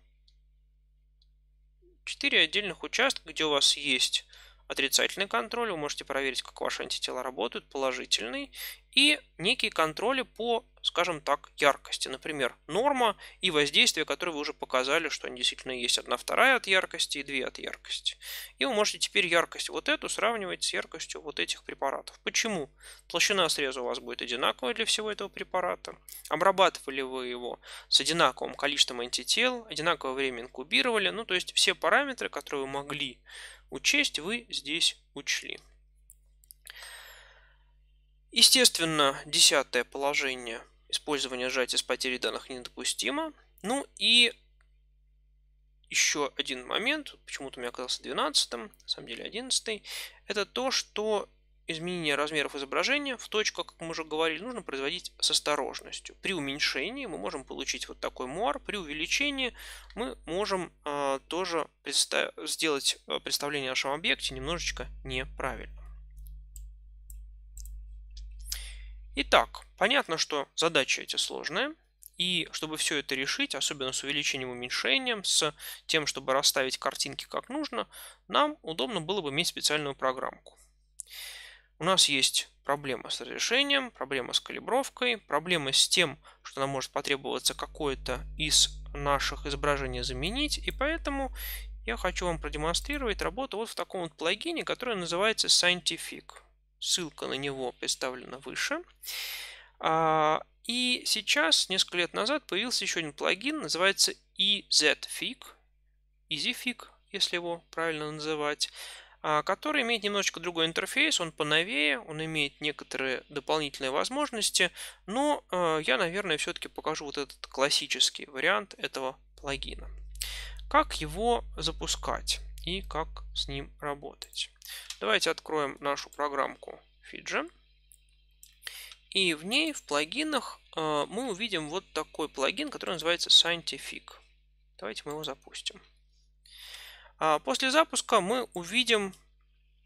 4 отдельных участка, где у вас есть отрицательный контроль, вы можете проверить, как ваши антитела работают, положительный, и некие контроли по, скажем так, яркости. Например, норма и воздействие, которые вы уже показали, что они действительно есть одна вторая от яркости и две от яркости. И вы можете теперь яркость вот эту сравнивать с яркостью вот этих препаратов. Почему? Толщина среза у вас будет одинаковая для всего этого препарата. Обрабатывали вы его с одинаковым количеством антител, одинаковое время инкубировали. Ну, то есть все параметры, которые вы могли учесть, вы здесь учли. Естественно, десятое положение использования сжатия с потерей данных недопустимо. Ну и еще один момент, почему-то у меня оказался 12 на самом деле 11 это то, что изменение размеров изображения в точках, как мы уже говорили, нужно производить с осторожностью. При уменьшении мы можем получить вот такой муар, при увеличении мы можем э, тоже сделать а, представление о нашем объекте немножечко неправильно. Итак, понятно, что задача эти сложная. И чтобы все это решить, особенно с увеличением и уменьшением, с тем, чтобы расставить картинки как нужно, нам удобно было бы иметь специальную программку. У нас есть проблема с разрешением, проблема с калибровкой, проблема с тем, что нам может потребоваться какое-то из наших изображений заменить, и поэтому я хочу вам продемонстрировать работу вот в таком вот плагине, который называется Scientific. Ссылка на него представлена выше. А, и сейчас, несколько лет назад, появился еще один плагин, называется EZFig, EasyFig, если его правильно называть, а, который имеет немножечко другой интерфейс, он поновее, он имеет некоторые дополнительные возможности, но а, я, наверное, все-таки покажу вот этот классический вариант этого плагина. Как его запускать и как с ним работать? Давайте откроем нашу программку Fiji. И в ней, в плагинах, э, мы увидим вот такой плагин, который называется Scientific. Давайте мы его запустим. А после запуска мы увидим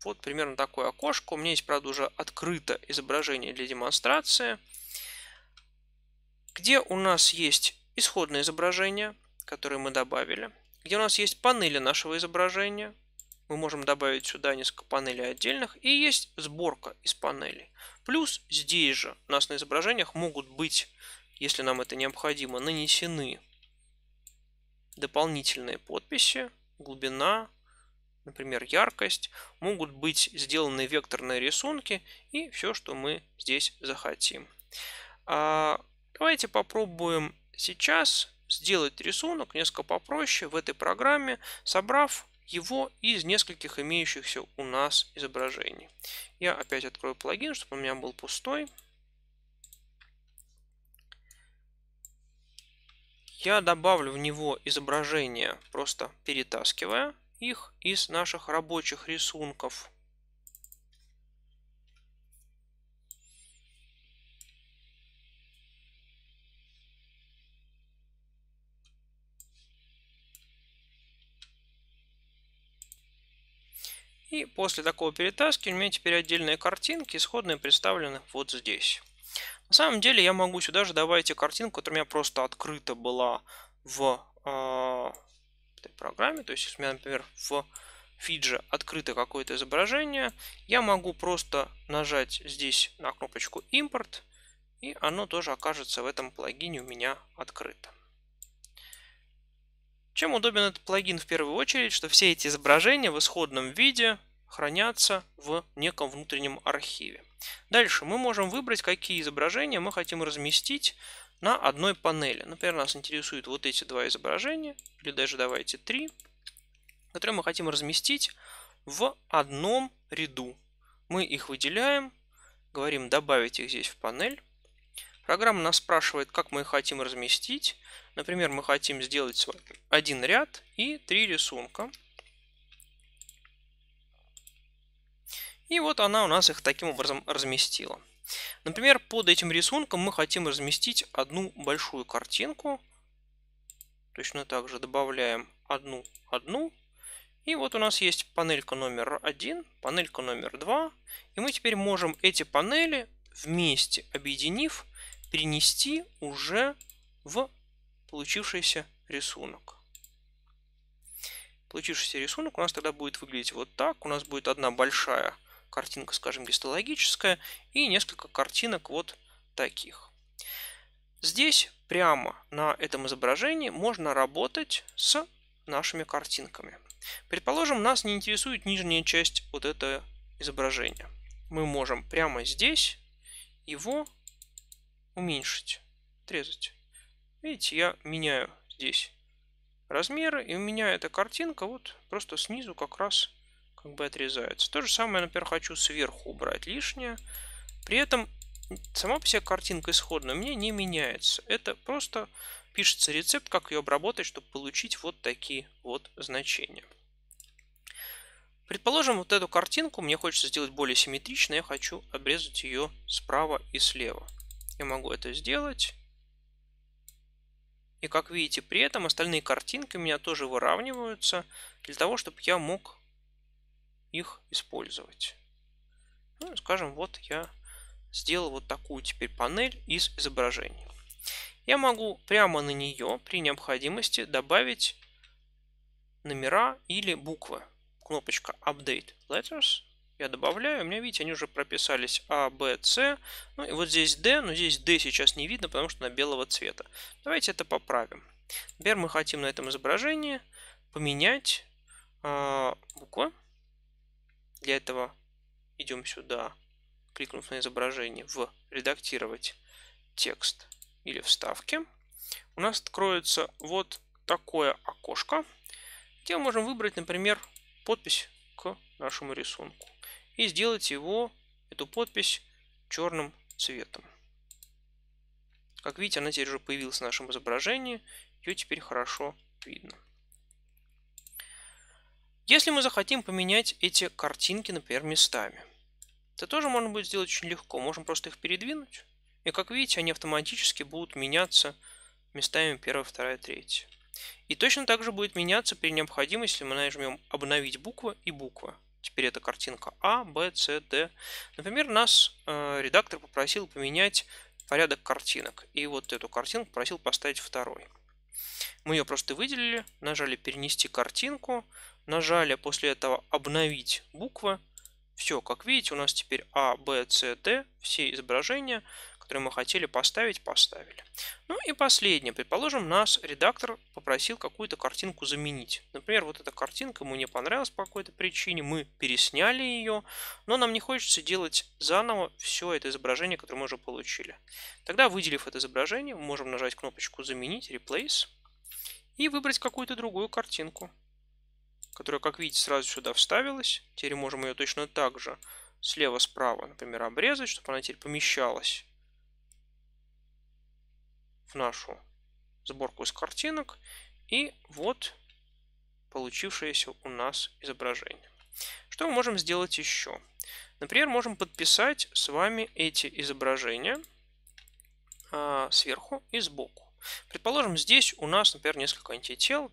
вот примерно такое окошко. У меня есть, правда, уже открыто изображение для демонстрации, где у нас есть исходное изображение, которое мы добавили, где у нас есть панели нашего изображения, мы можем добавить сюда несколько панелей отдельных, и есть сборка из панелей. Плюс здесь же у нас на изображениях могут быть, если нам это необходимо, нанесены дополнительные подписи, глубина, например, яркость, могут быть сделаны векторные рисунки и все, что мы здесь захотим. А, давайте попробуем сейчас сделать рисунок несколько попроще в этой программе, собрав его из нескольких имеющихся у нас изображений. Я опять открою плагин, чтобы у меня был пустой. Я добавлю в него изображения, просто перетаскивая их из наших рабочих рисунков. И после такого перетаскивания у меня теперь отдельные картинки, исходные представлены вот здесь. На самом деле я могу сюда же добавить и картинку, которая у меня просто открыта была в э, этой программе. То есть, если у меня, например, в Fiji открыто какое-то изображение, я могу просто нажать здесь на кнопочку «Импорт», и оно тоже окажется в этом плагине у меня открыто. Чем удобен этот плагин в первую очередь, что все эти изображения в исходном виде хранятся в неком внутреннем архиве. Дальше мы можем выбрать, какие изображения мы хотим разместить на одной панели. Например, нас интересуют вот эти два изображения, или даже давайте три, которые мы хотим разместить в одном ряду. Мы их выделяем, говорим добавить их здесь в панель. Программа нас спрашивает, как мы их хотим разместить. Например, мы хотим сделать один ряд и три рисунка. И вот она у нас их таким образом разместила. Например, под этим рисунком мы хотим разместить одну большую картинку. Точно так же добавляем одну, одну. И вот у нас есть панелька номер один, панелька номер два. И мы теперь можем эти панели вместе объединив перенести уже в получившийся рисунок. Получившийся рисунок у нас тогда будет выглядеть вот так. У нас будет одна большая картинка, скажем, гистологическая и несколько картинок вот таких. Здесь прямо на этом изображении можно работать с нашими картинками. Предположим, нас не интересует нижняя часть вот этого изображения. Мы можем прямо здесь его уменьшить, отрезать. Видите, я меняю здесь размеры, и у меня эта картинка вот просто снизу как раз как бы отрезается. То же самое, например, хочу сверху убрать лишнее. При этом сама по себе картинка исходная у меня не меняется. Это просто пишется рецепт, как ее обработать, чтобы получить вот такие вот значения. Предположим, вот эту картинку мне хочется сделать более симметрично, я хочу обрезать ее справа и слева. Я могу это сделать. И как видите, при этом остальные картинки у меня тоже выравниваются, для того, чтобы я мог их использовать. Ну, скажем, вот я сделал вот такую теперь панель из изображений. Я могу прямо на нее при необходимости добавить номера или буквы. Кнопочка Update Letters я добавляю, у меня, видите, они уже прописались А, Б, С. Ну и вот здесь D, но здесь D сейчас не видно, потому что на белого цвета. Давайте это поправим. Например, мы хотим на этом изображении поменять э, буквы. Для этого идем сюда, кликнув на изображение, в «Редактировать текст» или «Вставки». У нас откроется вот такое окошко, где мы можем выбрать, например, подпись к нашему рисунку и сделать его, эту подпись, черным цветом. Как видите, она теперь уже появилась в нашем изображении, ее теперь хорошо видно. Если мы захотим поменять эти картинки, например, местами, это тоже можно будет сделать очень легко. Можем просто их передвинуть. И как видите, они автоматически будут меняться местами 1, 2, 3. И точно так же будет меняться при необходимости, если мы нажмем «Обновить буквы» и «Буква». Теперь это картинка А, Б, С, Д. Например, нас э, редактор попросил поменять порядок картинок. И вот эту картинку просил поставить второй. Мы ее просто выделили, нажали «Перенести картинку», нажали после этого «Обновить буквы». Все, как видите, у нас теперь А, Б, С, Д, все изображения которые мы хотели поставить, поставили. Ну и последнее. Предположим, нас редактор попросил какую-то картинку заменить. Например, вот эта картинка ему не понравилась по какой-то причине, мы пересняли ее, но нам не хочется делать заново все это изображение, которое мы уже получили. Тогда, выделив это изображение, мы можем нажать кнопочку «Заменить», «Replace» и выбрать какую-то другую картинку, которая, как видите, сразу сюда вставилась. Теперь можем ее точно так же слева-справа, например, обрезать, чтобы она теперь помещалась в нашу сборку из картинок. И вот получившееся у нас изображение. Что мы можем сделать еще? Например, можем подписать с вами эти изображения а, сверху и сбоку. Предположим, здесь у нас, например, несколько антител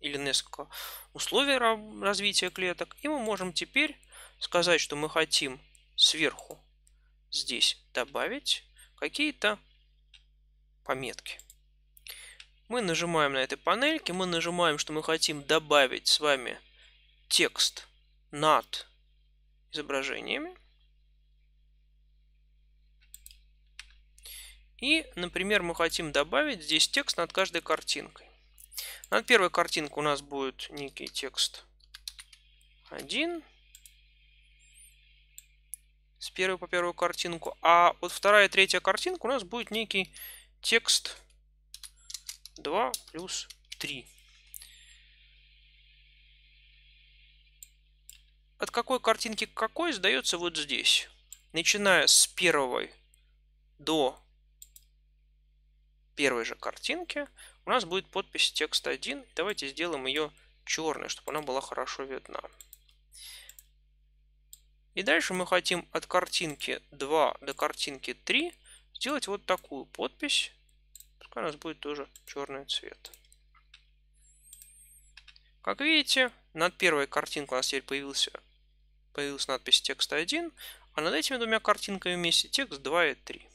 или несколько условий развития клеток. И мы можем теперь сказать, что мы хотим сверху здесь добавить какие-то пометки. Мы нажимаем на этой панельке, мы нажимаем, что мы хотим добавить с вами текст над изображениями. И, например, мы хотим добавить здесь текст над каждой картинкой. Над первой картинкой у нас будет некий текст 1 с первой по первую картинку, а вот вторая и третья картинка у нас будет некий текст 2 плюс 3. От какой картинки к какой сдается вот здесь. Начиная с первой до первой же картинки у нас будет подпись текст 1. Давайте сделаем ее черной, чтобы она была хорошо видна. И дальше мы хотим от картинки 2 до картинки 3 сделать вот такую подпись у нас будет тоже черный цвет. Как видите, над первой картинкой у нас теперь появился, появилась надпись текст 1, а над этими двумя картинками вместе текст 2 и 3.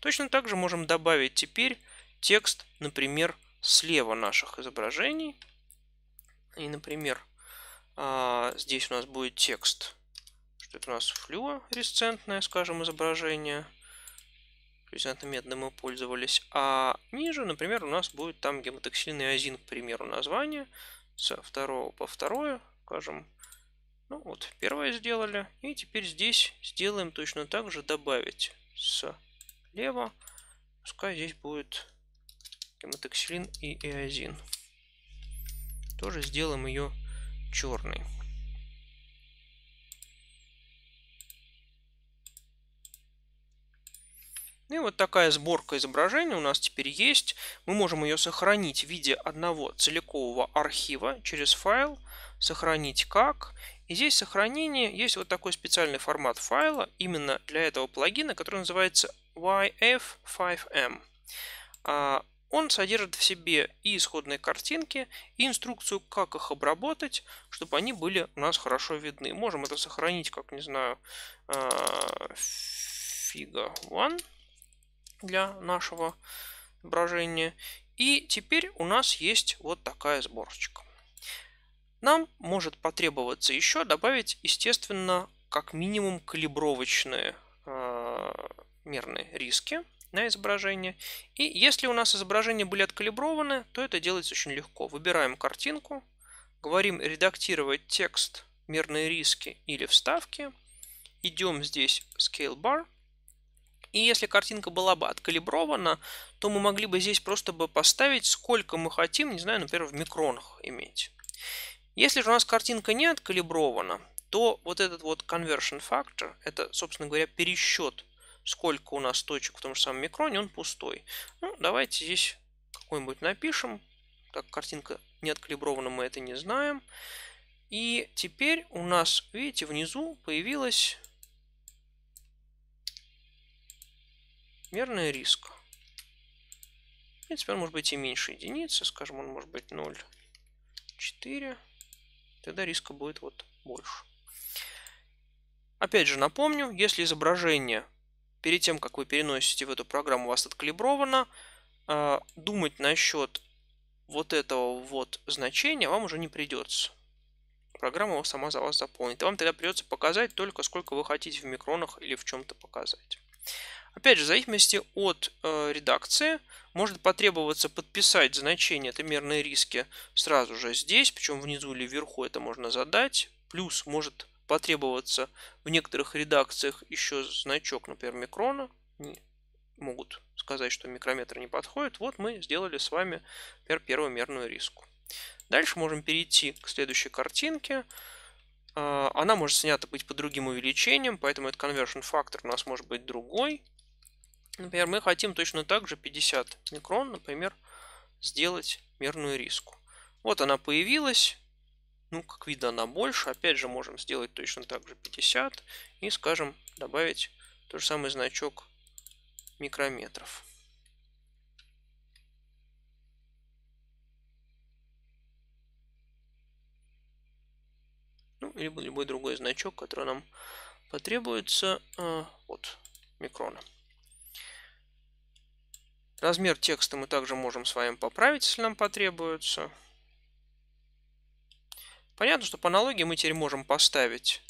Точно так же можем добавить теперь текст, например, слева наших изображений. И, например, а, здесь у нас будет текст, что это у нас флюоресцентное, скажем, изображение – медным мы пользовались. А ниже, например, у нас будет там гемотоксильный азин, к примеру, название. Со второго по второе, скажем. Ну вот, первое сделали. И теперь здесь сделаем точно так же добавить слева. Пускай здесь будет гемотоксилин и эозин. Тоже сделаем ее черной. Ну и вот такая сборка изображений у нас теперь есть. Мы можем ее сохранить в виде одного целикового архива через файл, сохранить как. И здесь сохранение есть вот такой специальный формат файла именно для этого плагина, который называется YF5M. А, он содержит в себе и исходные картинки, и инструкцию, как их обработать, чтобы они были у нас хорошо видны. Можем это сохранить, как, не знаю, фига а, one для нашего изображения. И теперь у нас есть вот такая сборочка. Нам может потребоваться еще добавить, естественно, как минимум калибровочные э, мерные риски на изображение. И если у нас изображения были откалиброваны, то это делается очень легко. Выбираем картинку, говорим редактировать текст, мерные риски или вставки. Идем здесь Scale Bar. И если картинка была бы откалибрована, то мы могли бы здесь просто бы поставить, сколько мы хотим, не знаю, например, в микронах иметь. Если же у нас картинка не откалибрована, то вот этот вот conversion factor, это, собственно говоря, пересчет сколько у нас точек в том же самом микроне, он пустой. Ну, давайте здесь какой-нибудь напишем. Так, картинка не откалибрована, мы это не знаем. И теперь у нас, видите, внизу появилась мерная риска. В принципе, он может быть и меньше единицы, скажем, он может быть 0,4. Тогда риска будет вот больше. Опять же напомню, если изображение перед тем, как вы переносите в эту программу, у вас откалибровано, а, думать насчет вот этого вот значения вам уже не придется. Программа его сама за вас заполнит. И вам тогда придется показать только сколько вы хотите в микронах или в чем-то показать. Опять же, в зависимости от э, редакции может потребоваться подписать значение это мерные риски сразу же здесь, причем внизу или вверху это можно задать. Плюс может потребоваться в некоторых редакциях еще значок, например, микрона. Могут сказать, что микрометр не подходит. Вот мы сделали с вами, например, первую мерную риску. Дальше можем перейти к следующей картинке. А, она может снята быть по другим увеличениям, поэтому этот conversion factor у нас может быть другой. Например, мы хотим точно так же 50 микрон, например, сделать мерную риску. Вот она появилась. Ну, как видно, она больше. Опять же, можем сделать точно так же 50 и, скажем, добавить тот же самый значок микрометров. Ну, либо любой другой значок, который нам потребуется. Вот, микрона. Размер текста мы также можем с вами поправить, если нам потребуется. Понятно, что по аналогии мы теперь можем поставить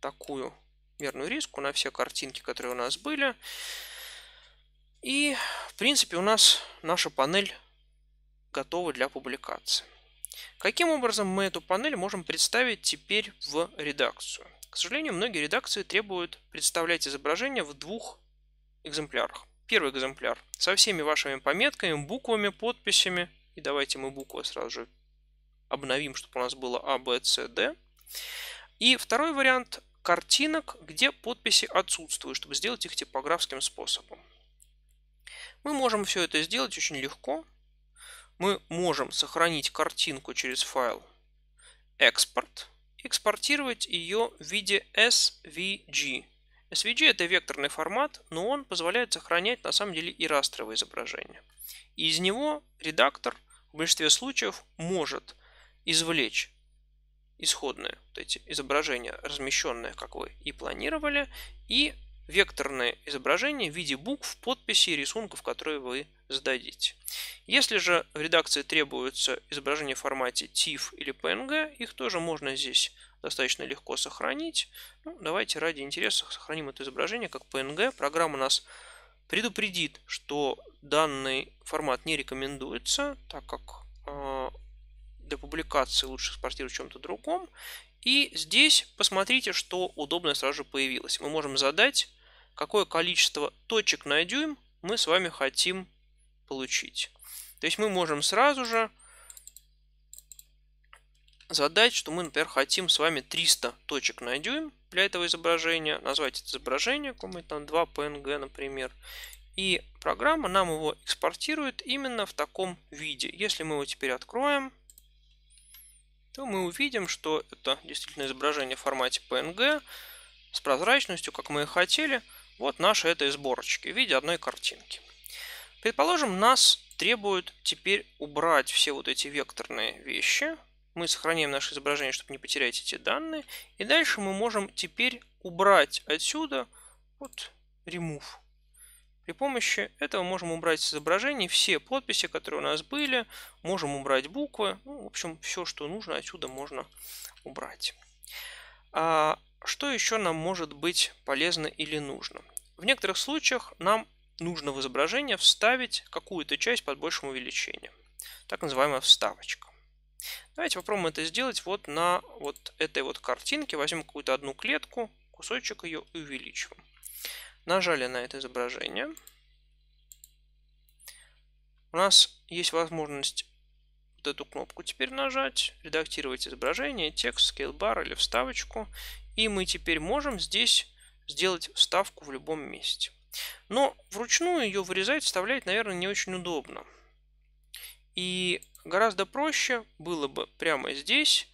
такую мерную риску на все картинки, которые у нас были. И, в принципе, у нас наша панель готова для публикации. Каким образом мы эту панель можем представить теперь в редакцию? К сожалению, многие редакции требуют представлять изображение в двух экземплярах. Первый экземпляр со всеми вашими пометками, буквами, подписями. И давайте мы буквы сразу же обновим, чтобы у нас было А, Б, С, Д. И второй вариант картинок, где подписи отсутствуют, чтобы сделать их типографским способом. Мы можем все это сделать очень легко. Мы можем сохранить картинку через файл экспорт, экспортировать ее в виде SVG. SVG это векторный формат, но он позволяет сохранять на самом деле и растровые изображения. И из него редактор в большинстве случаев может извлечь исходные вот эти изображения, размещенные, как вы и планировали, и векторные изображения в виде букв, подписей и рисунков, которые вы сдадите. Если же в редакции требуется изображение в формате TIFF или PNG, их тоже можно здесь достаточно легко сохранить. Ну, давайте ради интереса сохраним это изображение как PNG. Программа нас предупредит, что данный формат не рекомендуется, так как э, для публикации лучше экспортировать в чем-то другом. И здесь посмотрите, что удобно сразу же появилось. Мы можем задать, какое количество точек на дюйм мы с вами хотим получить. То есть мы можем сразу же задать, что мы, например, хотим с вами 300 точек на дюйм для этого изображения. Назвать это изображение, какое-нибудь там 2 PNG, например. И программа нам его экспортирует именно в таком виде. Если мы его теперь откроем, то мы увидим, что это действительно изображение в формате PNG с прозрачностью, как мы и хотели. Вот наши этой сборочки в виде одной картинки. Предположим, нас требуют теперь убрать все вот эти векторные вещи. Мы сохраняем наше изображение, чтобы не потерять эти данные. И дальше мы можем теперь убрать отсюда вот remove. При помощи этого можем убрать с изображений все подписи, которые у нас были, можем убрать буквы, ну, в общем, все, что нужно, отсюда можно убрать. А что еще нам может быть полезно или нужно? В некоторых случаях нам нужно в изображение вставить какую-то часть под большим увеличением. Так называемая вставочка. Давайте попробуем это сделать вот на вот этой вот картинке. Возьмем какую-то одну клетку, кусочек ее и увеличиваем. Нажали на это изображение. У нас есть возможность вот эту кнопку теперь нажать, редактировать изображение, текст, скейлбар или вставочку. И мы теперь можем здесь сделать вставку в любом месте. Но вручную ее вырезать, вставлять, наверное, не очень удобно. И гораздо проще было бы прямо здесь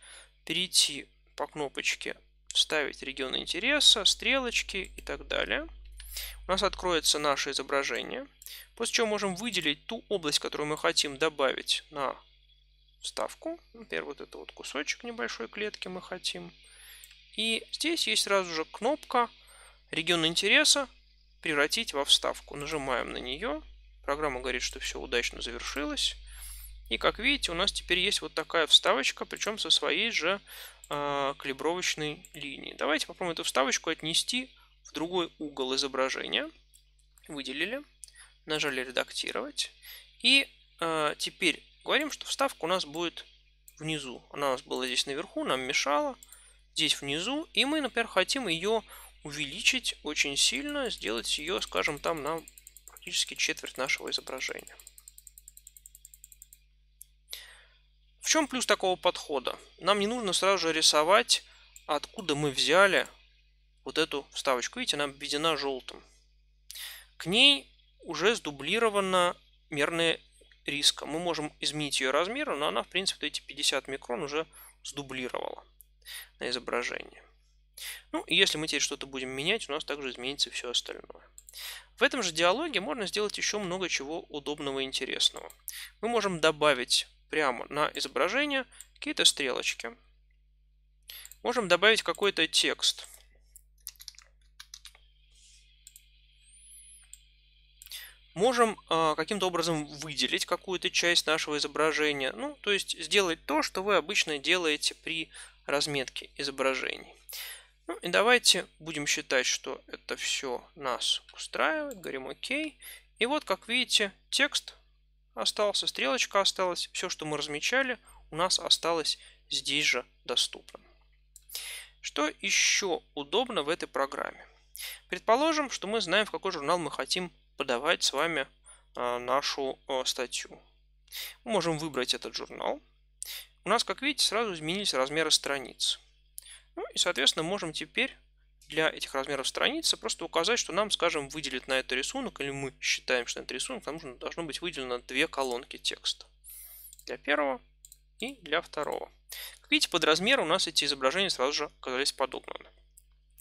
перейти по кнопочке «Вставить регион интереса», «Стрелочки» и так далее. У нас откроется наше изображение, после чего можем выделить ту область, которую мы хотим добавить на вставку. Например, вот это вот кусочек небольшой клетки мы хотим. И здесь есть сразу же кнопка «Регион интереса», превратить во вставку. Нажимаем на нее. Программа говорит, что все удачно завершилось. И как видите, у нас теперь есть вот такая вставочка, причем со своей же э, калибровочной линией. Давайте попробуем эту вставочку отнести в другой угол изображения. Выделили, нажали редактировать. И э, теперь говорим, что вставка у нас будет внизу. Она у нас была здесь наверху, нам мешала. Здесь внизу. И мы, например, хотим ее увеличить очень сильно, сделать ее, скажем, там на практически четверть нашего изображения. В чем плюс такого подхода? Нам не нужно сразу же рисовать, откуда мы взяли вот эту вставочку. Видите, она обведена желтым. К ней уже сдублирована мерная риска. Мы можем изменить ее размер, но она, в принципе, эти 50 микрон уже сдублировала на изображение. Ну, и если мы теперь что-то будем менять, у нас также изменится все остальное. В этом же диалоге можно сделать еще много чего удобного и интересного. Мы можем добавить прямо на изображение какие-то стрелочки. Можем добавить какой-то текст. Можем э, каким-то образом выделить какую-то часть нашего изображения. Ну, то есть сделать то, что вы обычно делаете при разметке изображений. Ну и давайте будем считать, что это все нас устраивает. Говорим ОК. И вот, как видите, текст остался, стрелочка осталась. Все, что мы размечали, у нас осталось здесь же доступно. Что еще удобно в этой программе? Предположим, что мы знаем, в какой журнал мы хотим подавать с вами а, нашу а, статью. Мы можем выбрать этот журнал. У нас, как видите, сразу изменились размеры страниц. Ну и, соответственно, можем теперь для этих размеров страницы просто указать, что нам, скажем, выделит на это рисунок, или мы считаем, что это рисунок, нам нужно, должно быть выделено две колонки текста. Для первого и для второго. Как видите, под размер у нас эти изображения сразу же оказались подогнаны.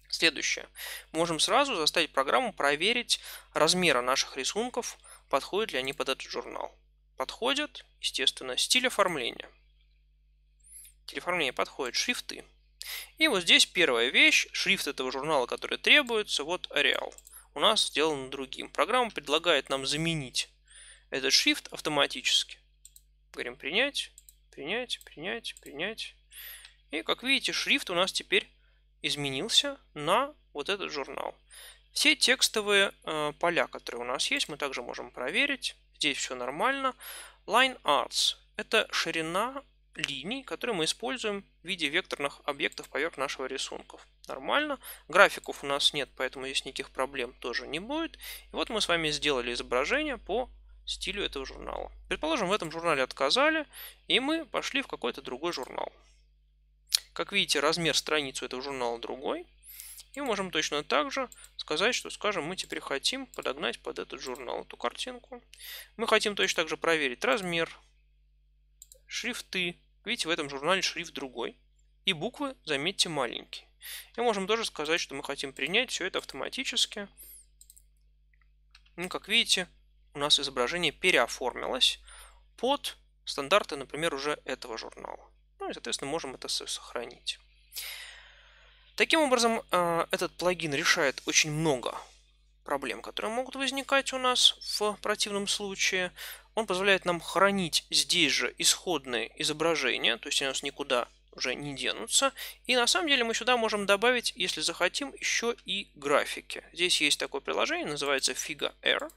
Следующее. Можем сразу заставить программу проверить размеры наших рисунков, подходят ли они под этот журнал. Подходят, естественно, стиль оформления. Стиль оформления подходит шрифты. И вот здесь первая вещь, шрифт этого журнала, который требуется, вот Arial. У нас сделан другим. Программа предлагает нам заменить этот шрифт автоматически. Говорим принять, принять, принять, принять. И как видите, шрифт у нас теперь изменился на вот этот журнал. Все текстовые э, поля, которые у нас есть, мы также можем проверить. Здесь все нормально. Line Arts – это ширина линий, которые мы используем в виде векторных объектов поверх нашего рисунка. Нормально. Графиков у нас нет, поэтому здесь никаких проблем тоже не будет. И вот мы с вами сделали изображение по стилю этого журнала. Предположим, в этом журнале отказали, и мы пошли в какой-то другой журнал. Как видите, размер страницы этого журнала другой. И можем точно так же сказать, что, скажем, мы теперь хотим подогнать под этот журнал эту картинку. Мы хотим точно так же проверить размер, шрифты. Видите, в этом журнале шрифт другой. И буквы, заметьте, маленькие. И можем тоже сказать, что мы хотим принять все это автоматически. Ну, как видите, у нас изображение переоформилось под стандарты, например, уже этого журнала. Ну и, соответственно, можем это сохранить. Таким образом, э, этот плагин решает очень много проблем, которые могут возникать у нас в противном случае. Он позволяет нам хранить здесь же исходные изображения, то есть они у нас никуда уже не денутся. И на самом деле мы сюда можем добавить, если захотим, еще и графики. Здесь есть такое приложение, называется Figa R,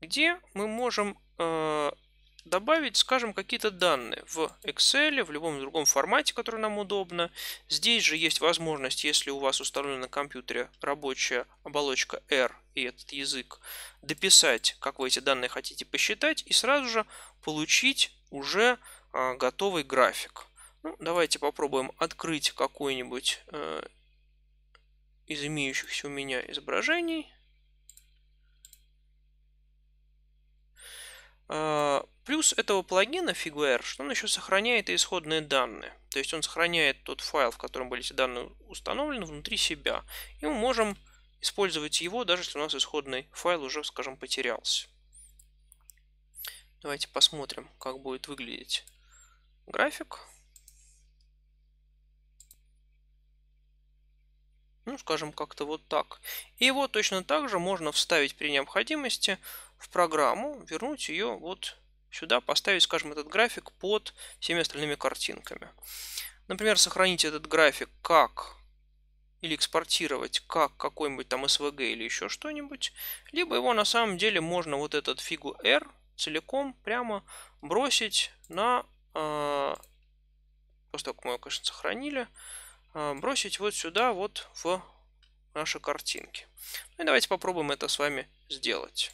где мы можем э, добавить, скажем, какие-то данные в Excel, в любом другом формате, который нам удобно. Здесь же есть возможность, если у вас установлена на компьютере рабочая оболочка R и этот язык, дописать, как вы эти данные хотите посчитать, и сразу же получить уже а, готовый график. Ну, давайте попробуем открыть какой-нибудь э, из имеющихся у меня изображений. Плюс этого плагина Figuare, что он еще сохраняет исходные данные. То есть он сохраняет тот файл, в котором были эти данные установлены, внутри себя. И мы можем использовать его, даже если у нас исходный файл уже, скажем, потерялся. Давайте посмотрим, как будет выглядеть график. Ну, скажем, как-то вот так. И его точно так же можно вставить при необходимости в программу, вернуть ее вот сюда, поставить, скажем, этот график под всеми остальными картинками. Например, сохранить этот график как или экспортировать как какой-нибудь там SVG или еще что-нибудь, либо его на самом деле можно вот этот фигу R целиком прямо бросить на, э, после того, как мы его, конечно, сохранили, э, бросить вот сюда, вот в наши картинки. Ну и давайте попробуем это с вами сделать.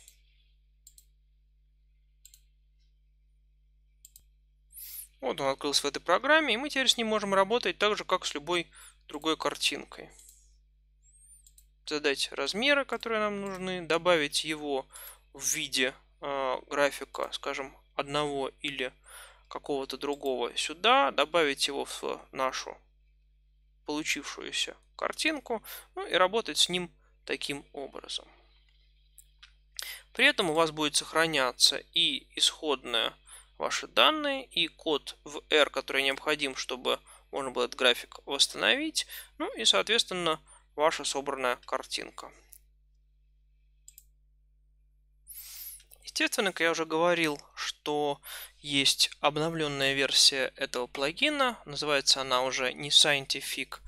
Вот он открылся в этой программе, и мы теперь с ним можем работать так же, как с любой другой картинкой. Задать размеры, которые нам нужны, добавить его в виде э, графика, скажем, одного или какого-то другого сюда, добавить его в нашу получившуюся картинку, ну и работать с ним таким образом. При этом у вас будет сохраняться и исходная ваши данные и код в R, который необходим, чтобы можно было этот график восстановить. Ну и, соответственно, ваша собранная картинка. Естественно, как я уже говорил, что есть обновленная версия этого плагина. Называется она уже не Scientific,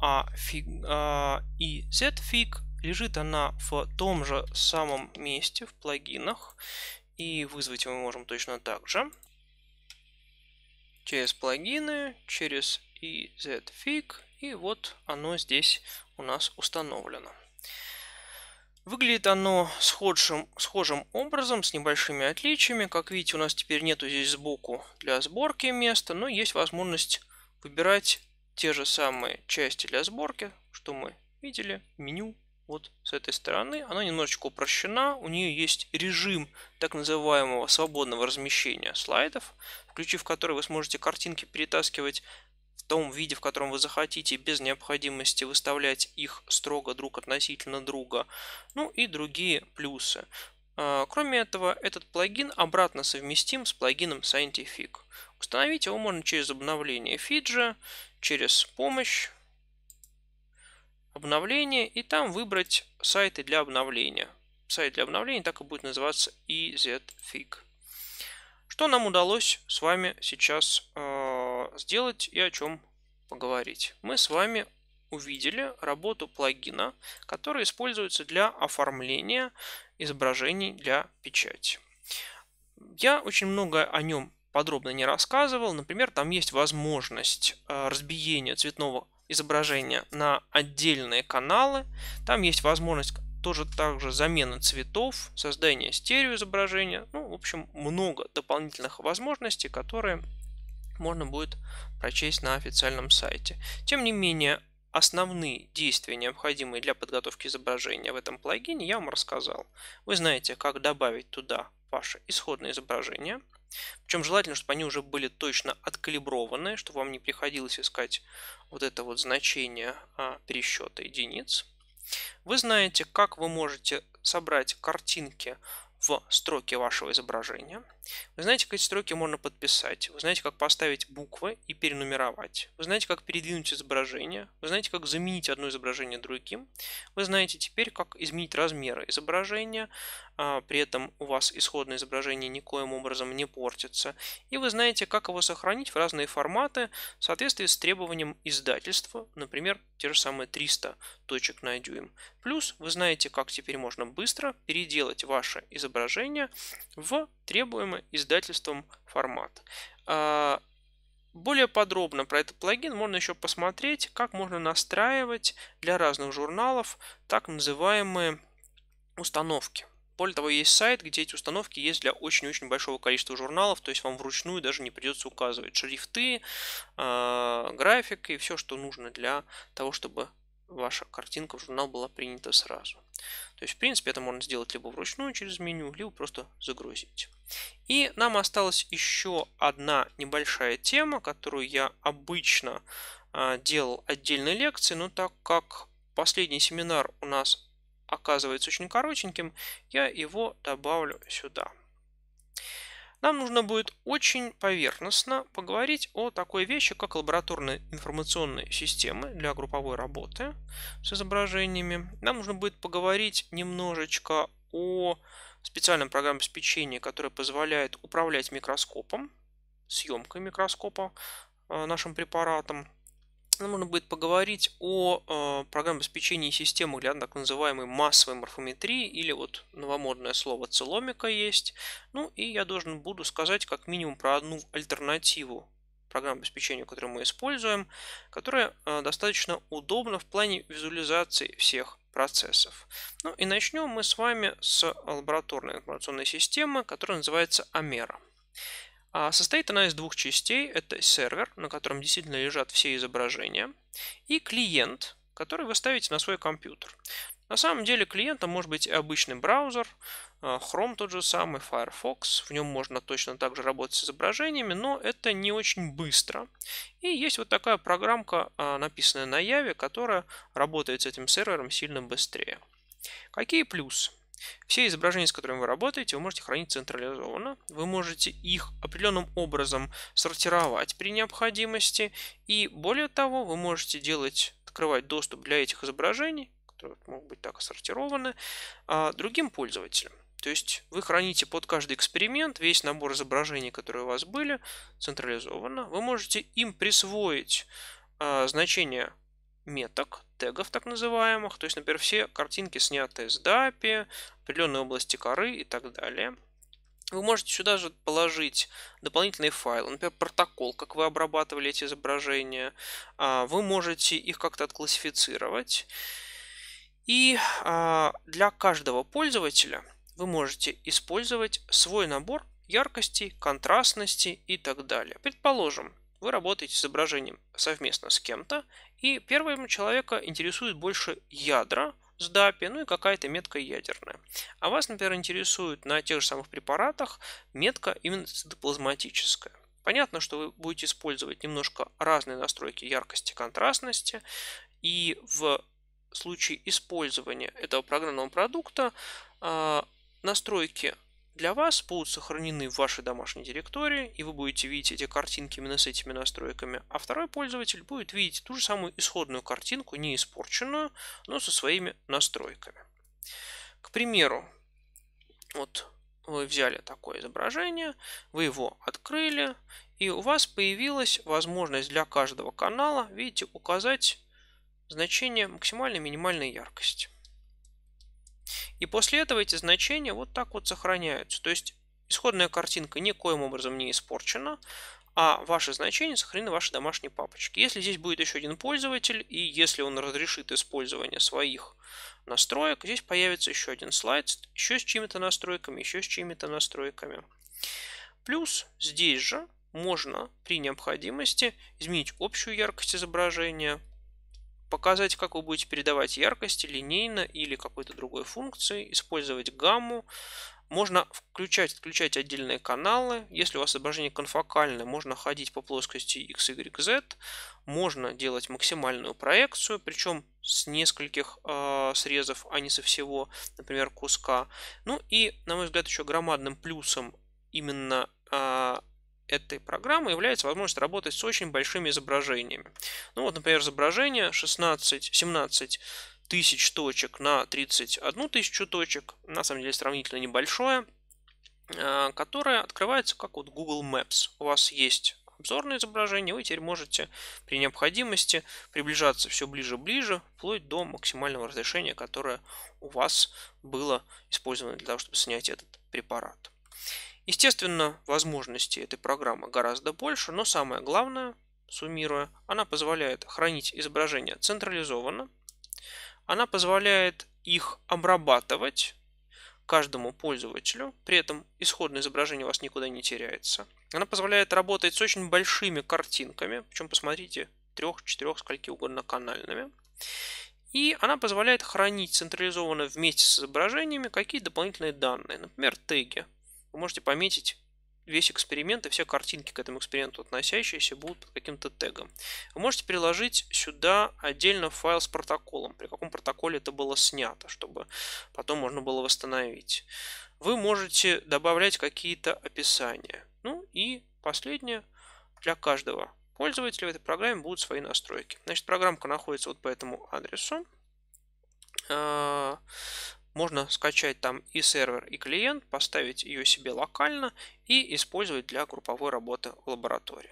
а, fig, а и ZFig. Лежит она в том же самом месте в плагинах. И вызвать мы можем точно так же через плагины, через EZFig, и вот оно здесь у нас установлено. Выглядит оно схожим, схожим образом, с небольшими отличиями. Как видите, у нас теперь нету здесь сбоку для сборки места, но есть возможность выбирать те же самые части для сборки, что мы видели, меню вот с этой стороны. Она немножечко упрощена. У нее есть режим так называемого свободного размещения слайдов, включив который вы сможете картинки перетаскивать в том виде, в котором вы захотите, без необходимости выставлять их строго друг относительно друга. Ну и другие плюсы. А, кроме этого, этот плагин обратно совместим с плагином Scientific. Установить его можно через обновление Fidget, через помощь обновление и там выбрать сайты для обновления. Сайт для обновления так и будет называться EZFig. Что нам удалось с вами сейчас э, сделать и о чем поговорить? Мы с вами увидели работу плагина, который используется для оформления изображений для печати. Я очень много о нем подробно не рассказывал. Например, там есть возможность э, разбиения цветного изображения на отдельные каналы. Там есть возможность тоже также замена цветов, создание стереоизображения. Ну, в общем, много дополнительных возможностей, которые можно будет прочесть на официальном сайте. Тем не менее, основные действия, необходимые для подготовки изображения в этом плагине, я вам рассказал. Вы знаете, как добавить туда ваше исходное изображение – причем желательно, чтобы они уже были точно откалиброваны, чтобы вам не приходилось искать вот это вот значение а, пересчета единиц. Вы знаете, как вы можете собрать картинки в строке вашего изображения. Вы знаете, как эти строки можно подписать. Вы знаете, как поставить буквы и перенумеровать. Вы знаете, как передвинуть изображение. Вы знаете, как заменить одно изображение другим. Вы знаете теперь, как изменить размеры изображения. А, при этом у вас исходное изображение никоим образом не портится. И вы знаете, как его сохранить в разные форматы в соответствии с требованием издательства. Например, те же самые 300 точек на дюйм. Плюс вы знаете, как теперь можно быстро переделать ваше изображение в требуемый издательством формат. А, более подробно про этот плагин можно еще посмотреть, как можно настраивать для разных журналов так называемые установки. Более того, есть сайт, где эти установки есть для очень-очень большого количества журналов, то есть вам вручную даже не придется указывать шрифты, э, график и все, что нужно для того, чтобы ваша картинка в журнал была принята сразу. То есть, в принципе, это можно сделать либо вручную через меню, либо просто загрузить. И нам осталась еще одна небольшая тема, которую я обычно э, делал отдельной лекции, но так как последний семинар у нас оказывается очень коротеньким, я его добавлю сюда. Нам нужно будет очень поверхностно поговорить о такой вещи, как лабораторные информационные системы для групповой работы с изображениями. Нам нужно будет поговорить немножечко о специальном программном обеспечении, которое позволяет управлять микроскопом, съемкой микроскопа э, нашим препаратом. Нам нужно будет поговорить о э, программном обеспечении системы для так называемой массовой морфометрии, или вот новомодное слово целомика есть. Ну и я должен буду сказать как минимум про одну альтернативу программному обеспечению, которую мы используем, которая э, достаточно удобна в плане визуализации всех процессов. Ну и начнем мы с вами с лабораторной информационной системы, которая называется Амера. А состоит она из двух частей. Это сервер, на котором действительно лежат все изображения, и клиент, который вы ставите на свой компьютер. На самом деле клиентом может быть и обычный браузер, а, Chrome тот же самый, Firefox. В нем можно точно так же работать с изображениями, но это не очень быстро. И есть вот такая программка, а, написанная на Java, которая работает с этим сервером сильно быстрее. Какие плюсы? Все изображения, с которыми вы работаете, вы можете хранить централизованно. Вы можете их определенным образом сортировать при необходимости. И более того, вы можете делать, открывать доступ для этих изображений, которые могут быть так сортированы, а, другим пользователям. То есть вы храните под каждый эксперимент весь набор изображений, которые у вас были, централизованно. Вы можете им присвоить а, значение меток, тегов так называемых. То есть, например, все картинки, снятые с DAPI, определенной области коры и так далее. Вы можете сюда же положить дополнительные файлы, например, протокол, как вы обрабатывали эти изображения. А, вы можете их как-то отклассифицировать. И а, для каждого пользователя вы можете использовать свой набор яркости, контрастности и так далее. Предположим, вы работаете с изображением совместно с кем-то, и первым человека интересует больше ядра с DAPI, ну и какая-то метка ядерная. А вас, например, интересует на тех же самых препаратах метка именно цитоплазматическая. Понятно, что вы будете использовать немножко разные настройки яркости, контрастности, и в случае использования этого программного продукта а, настройки для вас будут сохранены в вашей домашней директории, и вы будете видеть эти картинки именно с этими настройками, а второй пользователь будет видеть ту же самую исходную картинку, не испорченную, но со своими настройками. К примеру, вот вы взяли такое изображение, вы его открыли, и у вас появилась возможность для каждого канала, видите, указать значение максимальной минимальной яркости. И после этого эти значения вот так вот сохраняются. То есть исходная картинка никоим образом не испорчена, а ваши значения сохранены в вашей домашней папочке. Если здесь будет еще один пользователь, и если он разрешит использование своих настроек, здесь появится еще один слайд, еще с чьими-то настройками, еще с чьими-то настройками. Плюс здесь же можно при необходимости изменить общую яркость изображения, показать, как вы будете передавать яркости линейно или какой-то другой функции, использовать гамму. Можно включать, отключать отдельные каналы. Если у вас изображение конфокальное, можно ходить по плоскости X, Y, Z. Можно делать максимальную проекцию, причем с нескольких э, срезов, а не со всего, например, куска. Ну и, на мой взгляд, еще громадным плюсом именно а, этой программы является возможность работать с очень большими изображениями. Ну вот, например, изображение 16, 17 тысяч точек на 31 тысячу точек, на самом деле сравнительно небольшое, а, которое открывается как вот Google Maps. У вас есть обзорное изображение, вы теперь можете при необходимости приближаться все ближе-ближе, вплоть до максимального разрешения, которое у вас было использовано для того, чтобы снять этот препарат. Естественно, возможности этой программы гораздо больше, но самое главное, суммируя, она позволяет хранить изображения централизованно, она позволяет их обрабатывать каждому пользователю, при этом исходное изображение у вас никуда не теряется. Она позволяет работать с очень большими картинками, причем посмотрите, трех, четырех, скольки угодно канальными. И она позволяет хранить централизованно вместе с изображениями какие дополнительные данные, например, теги. Вы можете пометить весь эксперимент и все картинки к этому эксперименту относящиеся будут под каким-то тегом. Вы можете приложить сюда отдельно файл с протоколом, при каком протоколе это было снято, чтобы потом можно было восстановить. Вы можете добавлять какие-то описания. Ну и последнее, для каждого пользователя в этой программе будут свои настройки. Значит, программка находится вот по этому адресу. Можно скачать там и сервер, и клиент, поставить ее себе локально и использовать для групповой работы в лаборатории.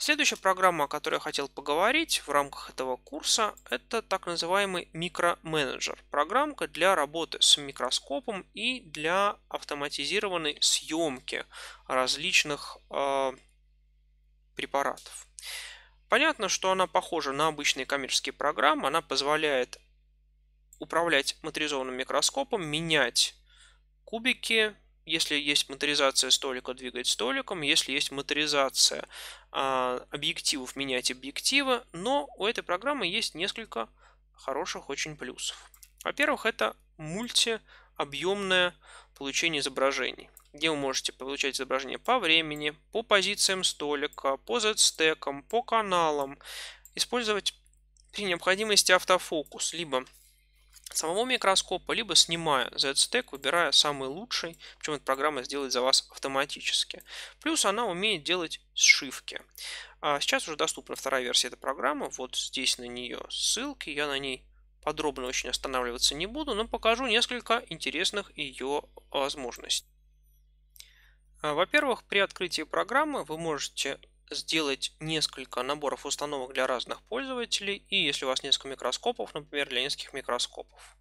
Следующая программа, о которой я хотел поговорить в рамках этого курса, это так называемый микроменеджер. Программка для работы с микроскопом и для автоматизированной съемки различных э, препаратов. Понятно, что она похожа на обычные коммерческие программы, она позволяет управлять моторизованным микроскопом, менять кубики, если есть моторизация столика, двигать столиком, если есть моторизация а, объективов, менять объективы, но у этой программы есть несколько хороших очень плюсов. Во-первых, это мультиобъемное получение изображений, где вы можете получать изображение по времени, по позициям столика, по Z-стекам, по каналам, использовать при необходимости автофокус, либо самого микроскопа, либо снимая Z-Stack, выбирая самый лучший, причем эта программа сделает за вас автоматически. Плюс она умеет делать сшивки. А сейчас уже доступна вторая версия этой программы, вот здесь на нее ссылки, я на ней подробно очень останавливаться не буду, но покажу несколько интересных ее возможностей. А, во-первых, при открытии программы вы можете сделать несколько наборов установок для разных пользователей, и если у вас несколько микроскопов, например, для нескольких микроскопов.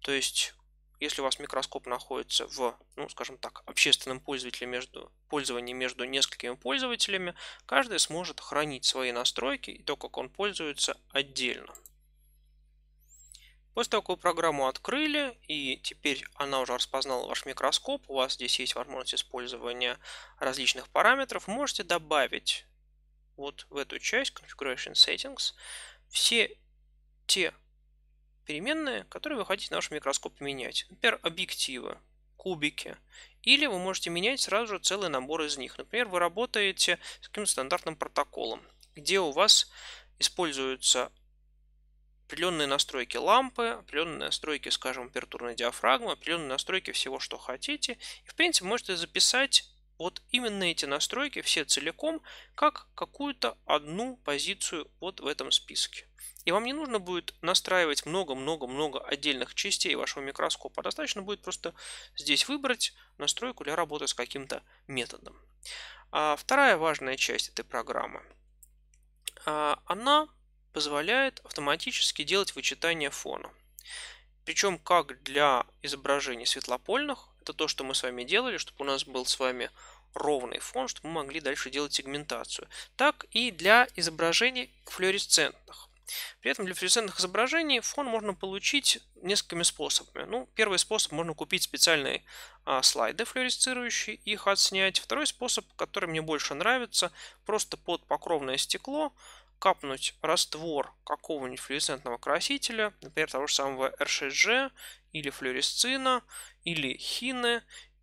То есть, если у вас микроскоп находится в, ну, скажем так, общественном пользователе между, пользовании между несколькими пользователями, каждый сможет хранить свои настройки и то, как он пользуется отдельно. После того, как вы программу открыли, и теперь она уже распознала ваш микроскоп, у вас здесь есть возможность использования различных параметров, можете добавить вот в эту часть Configuration Settings все те переменные, которые вы хотите на вашем микроскопе менять. Например, объективы, кубики. Или вы можете менять сразу же целый набор из них. Например, вы работаете с каким-то стандартным протоколом, где у вас используются определенные настройки лампы, определенные настройки, скажем, апертурной диафрагмы, определенные настройки всего, что хотите. И, в принципе, можете записать вот именно эти настройки все целиком, как какую-то одну позицию вот в этом списке. И вам не нужно будет настраивать много-много-много отдельных частей вашего микроскопа. Достаточно будет просто здесь выбрать настройку для работы с каким-то методом. А вторая важная часть этой программы. А, она позволяет автоматически делать вычитание фона. Причем как для изображений светлопольных, это то, что мы с вами делали, чтобы у нас был с вами ровный фон, чтобы мы могли дальше делать сегментацию, так и для изображений флуоресцентных. При этом для флуоресцентных изображений фон можно получить несколькими способами. Ну, первый способ можно купить специальные а, слайды флуоресцирующие, их отснять. Второй способ, который мне больше нравится, просто под покровное стекло капнуть раствор какого-нибудь флуоресцентного красителя, например, того же самого R6G или флуоресцина или хины,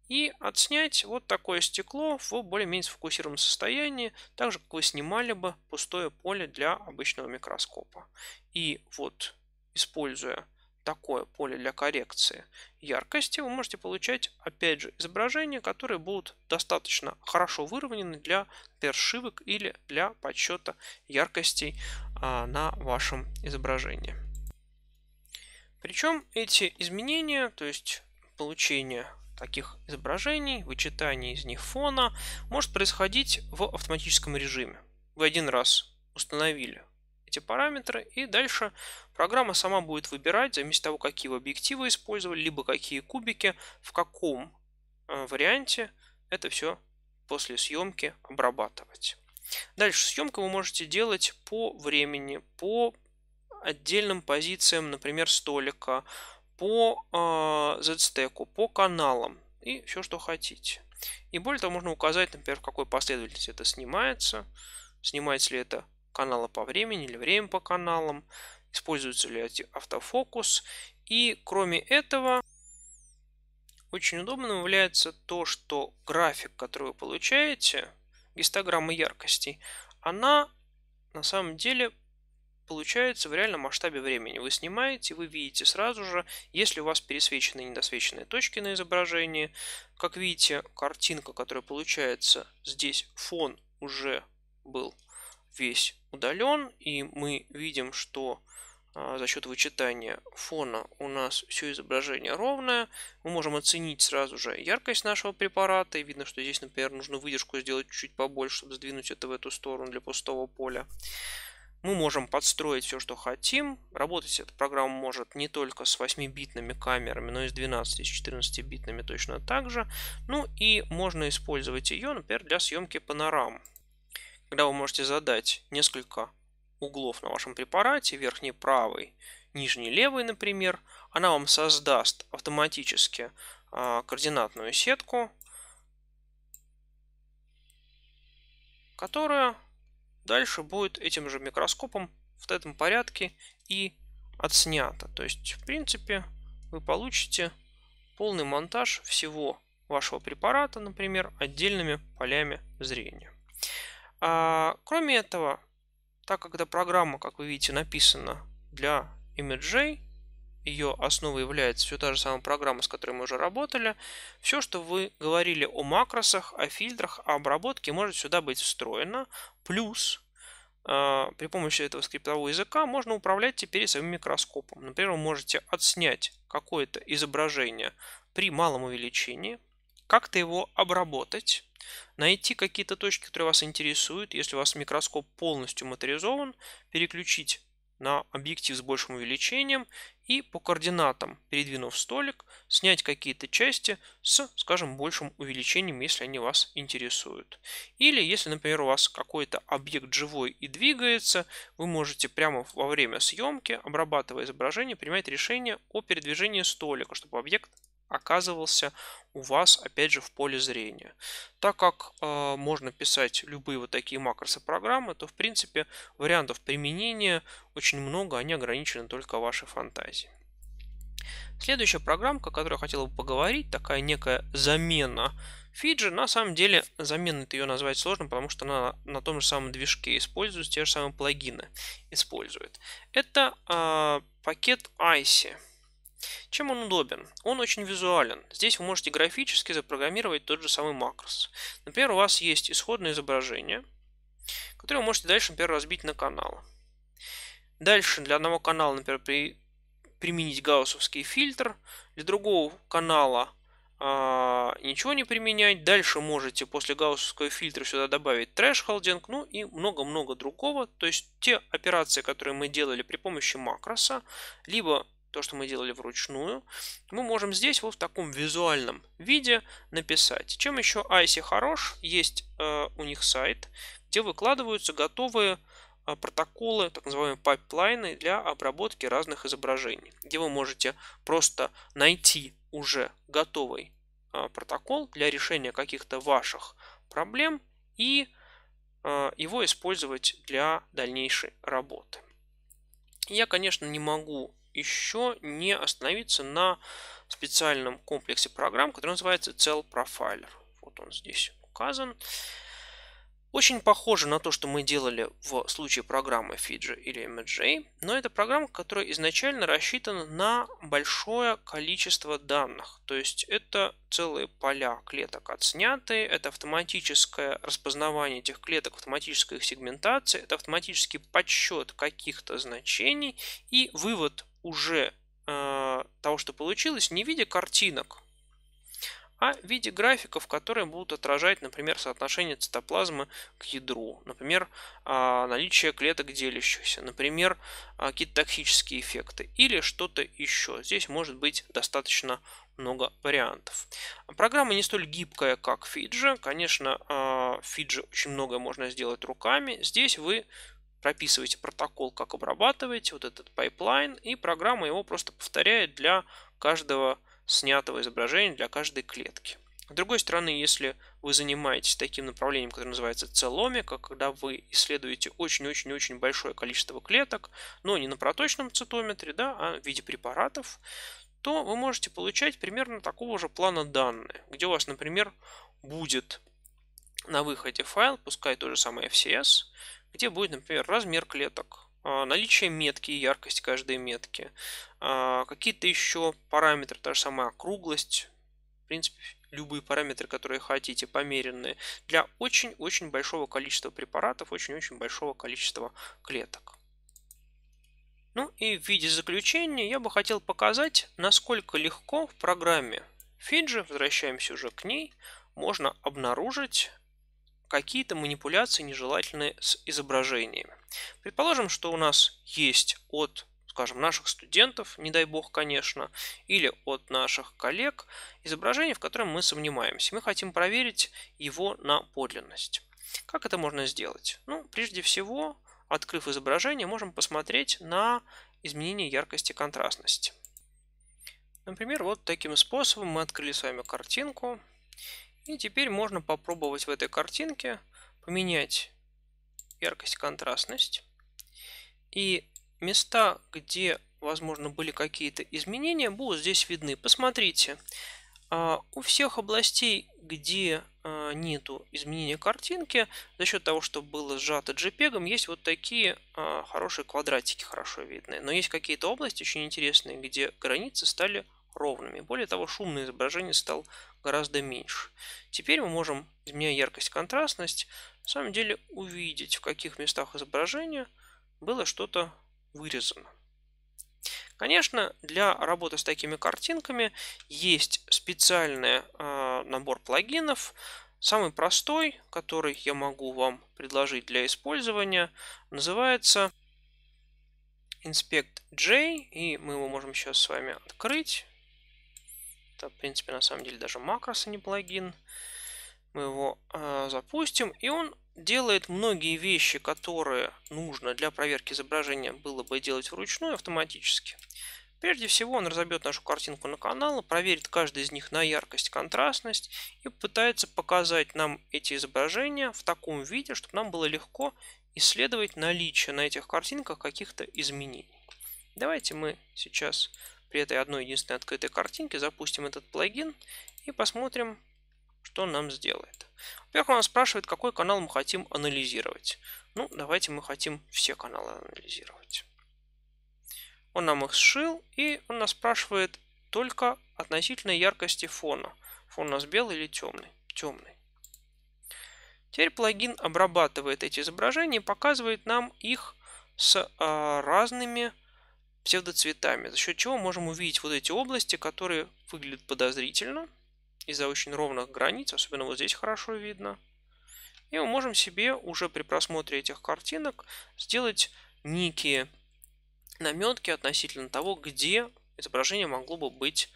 и отснять вот такое стекло в более-менее сфокусированном состоянии, так же, как вы снимали бы пустое поле для обычного микроскопа. И вот, используя такое поле для коррекции яркости, вы можете получать, опять же, изображения, которые будут достаточно хорошо выровнены для першивок или для подсчета яркостей а, на вашем изображении. Причем эти изменения, то есть получение таких изображений, вычитание из них фона, может происходить в автоматическом режиме. Вы один раз установили эти параметры, и дальше программа сама будет выбирать, в зависимости от того, какие вы объективы использовали, либо какие кубики, в каком э, варианте это все после съемки обрабатывать. Дальше съемку вы можете делать по времени, по отдельным позициям, например, столика, по э, Z-стеку, по каналам и все, что хотите. И более того, можно указать, например, в какой последовательности это снимается, снимается ли это каналы по времени или время по каналам, используется ли автофокус. И кроме этого, очень удобным является то, что график, который вы получаете, гистограмма яркостей, она на самом деле получается в реальном масштабе времени. Вы снимаете, вы видите сразу же, если у вас пересвечены и недосвеченные точки на изображении. Как видите, картинка, которая получается здесь, фон уже был весь удален, и мы видим, что а, за счет вычитания фона у нас все изображение ровное. Мы можем оценить сразу же яркость нашего препарата. И видно, что здесь, например, нужно выдержку сделать чуть побольше, чтобы сдвинуть это в эту сторону для пустого поля. Мы можем подстроить все, что хотим. Работать эта программа может не только с 8-битными камерами, но и с 12 и с 14-битными точно так же. Ну и можно использовать ее, например, для съемки панорам когда вы можете задать несколько углов на вашем препарате, верхний правый, нижний левый, например, она вам создаст автоматически а, координатную сетку, которая дальше будет этим же микроскопом в этом порядке и отснята. То есть, в принципе, вы получите полный монтаж всего вашего препарата, например, отдельными полями зрения. А, кроме этого, так как эта программа, как вы видите, написана для имиджей, ее основой является все та же самая программа, с которой мы уже работали. Все, что вы говорили о макросах, о фильтрах, о обработке, может сюда быть встроено. Плюс э, при помощи этого скриптового языка можно управлять теперь своим микроскопом. Например, вы можете отснять какое-то изображение при малом увеличении, как-то его обработать, найти какие-то точки, которые вас интересуют. Если у вас микроскоп полностью моторизован, переключить на объектив с большим увеличением и по координатам, передвинув столик, снять какие-то части с, скажем, большим увеличением, если они вас интересуют. Или если, например, у вас какой-то объект живой и двигается, вы можете прямо во время съемки, обрабатывая изображение, принимать решение о передвижении столика, чтобы объект оказывался у вас, опять же, в поле зрения. Так как э, можно писать любые вот такие макросы программы, то, в принципе, вариантов применения очень много, они ограничены только вашей фантазией. Следующая программка, о которой я хотел бы поговорить, такая некая замена Фиджи, на самом деле заменой ее назвать сложно, потому что она на том же самом движке используется, те же самые плагины использует. Это э, пакет ICE. Чем он удобен? Он очень визуален. Здесь вы можете графически запрограммировать тот же самый макрос. Например, у вас есть исходное изображение, которое вы можете дальше, например, разбить на каналы. Дальше для одного канала, например, при, применить гауссовский фильтр, для другого канала а, ничего не применять. Дальше можете после гауссовского фильтра сюда добавить трэш-холдинг, ну и много-много другого. То есть те операции, которые мы делали при помощи макроса, либо то, что мы делали вручную, мы можем здесь вот в таком визуальном виде написать. Чем еще Icy хорош, есть э, у них сайт, где выкладываются готовые э, протоколы, так называемые пайплайны для обработки разных изображений, где вы можете просто найти уже готовый э, протокол для решения каких-то ваших проблем и э, его использовать для дальнейшей работы. Я, конечно, не могу еще не остановиться на специальном комплексе программ, который называется Cell Profiler. Вот он здесь указан. Очень похоже на то, что мы делали в случае программы Fiji или MJ, но это программа, которая изначально рассчитана на большое количество данных. То есть это целые поля клеток отсняты, это автоматическое распознавание этих клеток, автоматическая их сегментация, это автоматический подсчет каких-то значений и вывод уже э, того, что получилось, не в виде картинок, а в виде графиков, которые будут отражать, например, соотношение цитоплазмы к ядру, например, а, наличие клеток делящихся, например, а, какие-то токсические эффекты или что-то еще. Здесь может быть достаточно много вариантов. Программа не столь гибкая, как Fiji. Конечно, в Fiji очень многое можно сделать руками. Здесь вы прописываете протокол, как обрабатываете вот этот пайплайн, и программа его просто повторяет для каждого снятого изображения для каждой клетки. С другой стороны, если вы занимаетесь таким направлением, которое называется целломика, когда вы исследуете очень-очень-очень большое количество клеток, но не на проточном цитометре, да, а в виде препаратов, то вы можете получать примерно такого же плана данные, где у вас, например, будет на выходе файл, пускай тот же самый FCS, где будет, например, размер клеток, а, наличие метки и яркость каждой метки, а, какие-то еще параметры, та же самая округлость, в принципе, любые параметры, которые хотите, померенные, для очень-очень большого количества препаратов, очень-очень большого количества клеток. Ну и в виде заключения я бы хотел показать, насколько легко в программе Fiji, возвращаемся уже к ней, можно обнаружить какие-то манипуляции нежелательные с изображениями. Предположим, что у нас есть от скажем, наших студентов, не дай бог, конечно, или от наших коллег, изображение, в котором мы сомневаемся. Мы хотим проверить его на подлинность. Как это можно сделать? Ну, прежде всего, открыв изображение, можем посмотреть на изменение яркости контрастности. Например, вот таким способом мы открыли с вами картинку, и теперь можно попробовать в этой картинке поменять яркость, контрастность. И места, где, возможно, были какие-то изменения, будут здесь видны. Посмотрите, а, у всех областей, где а, нету изменения картинки, за счет того, что было сжато JPEG, есть вот такие а, хорошие квадратики, хорошо видные. Но есть какие-то области очень интересные, где границы стали ровными. Более того, шумное изображение стал гораздо меньше. Теперь мы можем, изменяя яркость, контрастность, на самом деле увидеть, в каких местах изображения было что-то вырезано. Конечно, для работы с такими картинками есть специальный э, набор плагинов. Самый простой, который я могу вам предложить для использования, называется Inspect J, и мы его можем сейчас с вами открыть. Это, в принципе, на самом деле даже макрос, а не плагин. Мы его э, запустим, и он делает многие вещи, которые нужно для проверки изображения было бы делать вручную автоматически. Прежде всего он разобьет нашу картинку на каналы, проверит каждый из них на яркость, контрастность и пытается показать нам эти изображения в таком виде, чтобы нам было легко исследовать наличие на этих картинках каких-то изменений. Давайте мы сейчас при этой одной единственной открытой картинке запустим этот плагин и посмотрим, что он нам сделает. Во-первых, он спрашивает, какой канал мы хотим анализировать. Ну, давайте мы хотим все каналы анализировать. Он нам их сшил, и он нас спрашивает только относительно яркости фона. Фон у нас белый или темный? Темный. Теперь плагин обрабатывает эти изображения и показывает нам их с а, разными псевдоцветами, за счет чего можем увидеть вот эти области, которые выглядят подозрительно из-за очень ровных границ, особенно вот здесь хорошо видно. И мы можем себе уже при просмотре этих картинок сделать некие наметки относительно того, где изображение могло бы быть,